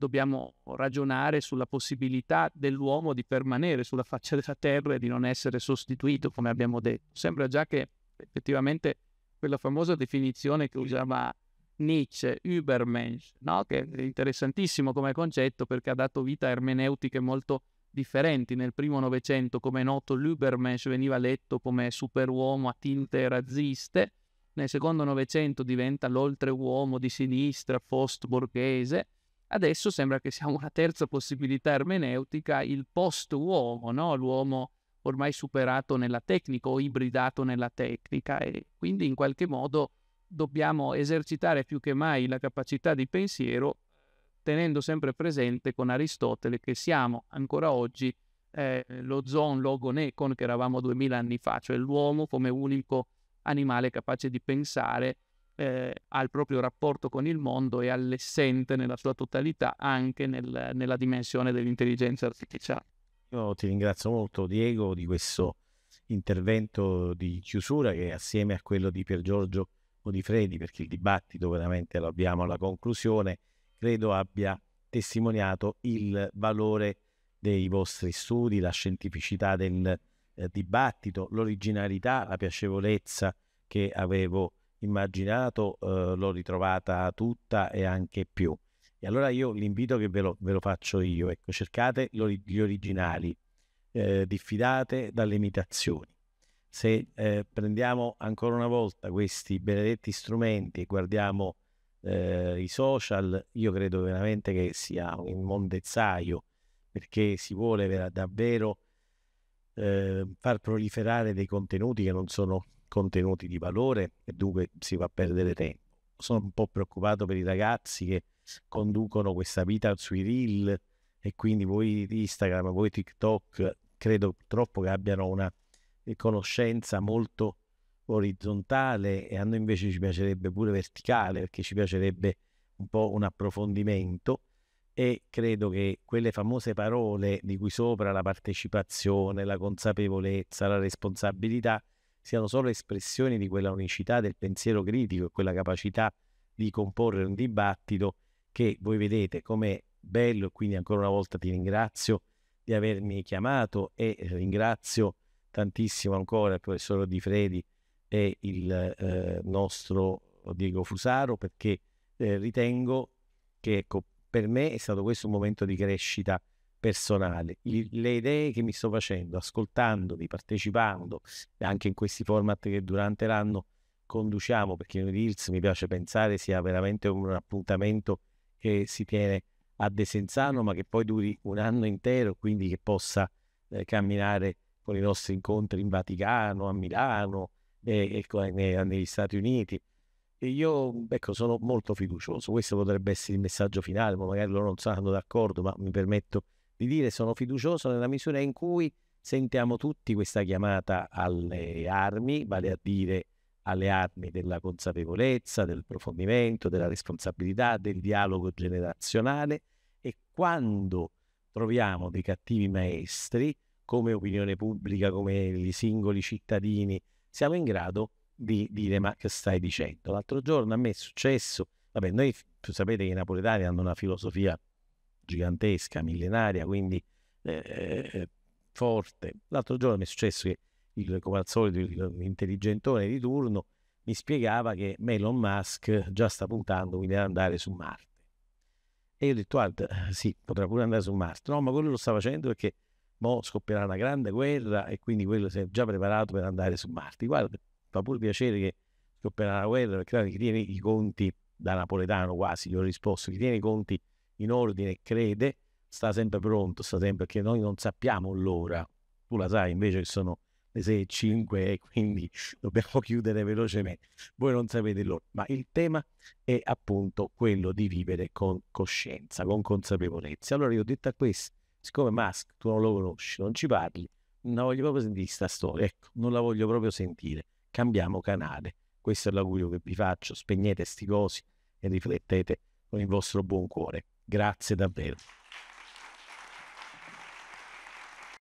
dobbiamo ragionare sulla possibilità dell'uomo di permanere sulla faccia della terra e di non essere sostituito, come abbiamo detto. Sembra già che effettivamente quella famosa definizione che usava Nietzsche, Übermensch, no? che è interessantissimo come concetto perché ha dato vita a ermeneutiche molto differenti. Nel primo Novecento, come è noto, l'Übermensch veniva letto come superuomo a tinte razziste, nel secondo Novecento diventa l'oltreuomo di sinistra, post-borghese, Adesso sembra che sia una terza possibilità ermeneutica, il post-uomo, no? l'uomo ormai superato nella tecnica o ibridato nella tecnica e quindi in qualche modo dobbiamo esercitare più che mai la capacità di pensiero tenendo sempre presente con Aristotele che siamo ancora oggi eh, lo zon logo necon che eravamo duemila anni fa, cioè l'uomo come unico animale capace di pensare eh, al proprio rapporto con il mondo e all'essente nella sua totalità anche nel, nella dimensione dell'intelligenza artificiale.
Io ti ringrazio molto Diego di questo intervento di chiusura che assieme a quello di Pier Giorgio Odifredi, perché il dibattito veramente lo abbiamo alla conclusione, credo abbia testimoniato il valore dei vostri studi, la scientificità del eh, dibattito, l'originalità, la piacevolezza che avevo immaginato eh, l'ho ritrovata tutta e anche più. E allora io l'invito che ve lo, ve lo faccio io, ecco, cercate gli originali, eh, diffidate dalle imitazioni. Se eh, prendiamo ancora una volta questi benedetti strumenti e guardiamo eh, i social, io credo veramente che sia un mondezzaio perché si vuole davvero eh, far proliferare dei contenuti che non sono contenuti di valore e dunque si va a perdere tempo. Sono un po' preoccupato per i ragazzi che conducono questa vita sui reel e quindi voi Instagram, voi TikTok, credo purtroppo che abbiano una conoscenza molto orizzontale e a noi invece ci piacerebbe pure verticale perché ci piacerebbe un po' un approfondimento e credo che quelle famose parole di cui sopra la partecipazione, la consapevolezza, la responsabilità siano solo espressioni di quella unicità del pensiero critico e quella capacità di comporre un dibattito che voi vedete come bello e quindi ancora una volta ti ringrazio di avermi chiamato e ringrazio tantissimo ancora il professor Di Fredi e il eh, nostro Diego Fusaro perché eh, ritengo che ecco, per me è stato questo un momento di crescita personale, le idee che mi sto facendo, ascoltandovi, partecipando anche in questi format che durante l'anno conduciamo, perché di IRS mi piace pensare sia veramente un appuntamento che si tiene a Desenzano, ma che poi duri un anno intero, quindi che possa eh, camminare con i nostri incontri in Vaticano, a Milano e, e negli Stati Uniti. Io ecco, sono molto fiducioso. Questo potrebbe essere il messaggio finale, ma magari loro non saranno d'accordo, ma mi permetto di dire sono fiducioso nella misura in cui sentiamo tutti questa chiamata alle armi, vale a dire alle armi della consapevolezza, del approfondimento, della responsabilità, del dialogo generazionale e quando troviamo dei cattivi maestri, come opinione pubblica, come i singoli cittadini, siamo in grado di dire ma che stai dicendo. L'altro giorno a me è successo, vabbè noi sapete che i napoletani hanno una filosofia gigantesca, millenaria, quindi eh, eh, forte. L'altro giorno mi è successo che, il, come al solito, l'intelligentone di turno mi spiegava che Elon Musk già sta puntando quindi ad andare su Marte. E io ho detto, guarda, sì, potrà pure andare su Marte. No, ma quello lo sta facendo perché mo scoppierà una grande guerra e quindi quello si è già preparato per andare su Marte. Guarda, fa pure piacere che scoppierà una guerra perché chi tiene i conti da napoletano quasi, gli ho risposto, chi tiene i conti in ordine crede, sta sempre pronto, sta sempre perché noi non sappiamo l'ora. Tu la sai invece che sono le 6 e 5 e quindi [LAUGHS] dobbiamo chiudere velocemente. Voi non sapete l'ora, ma il tema è appunto quello di vivere con coscienza, con consapevolezza. Allora io ho detto a questo, siccome Musk tu non lo conosci, non ci parli, non la voglio proprio sentire questa storia, ecco, non la voglio proprio sentire. Cambiamo canale. Questo è l'augurio che vi faccio. Spegnete sti cosi e riflettete con il vostro buon cuore. Grazie davvero.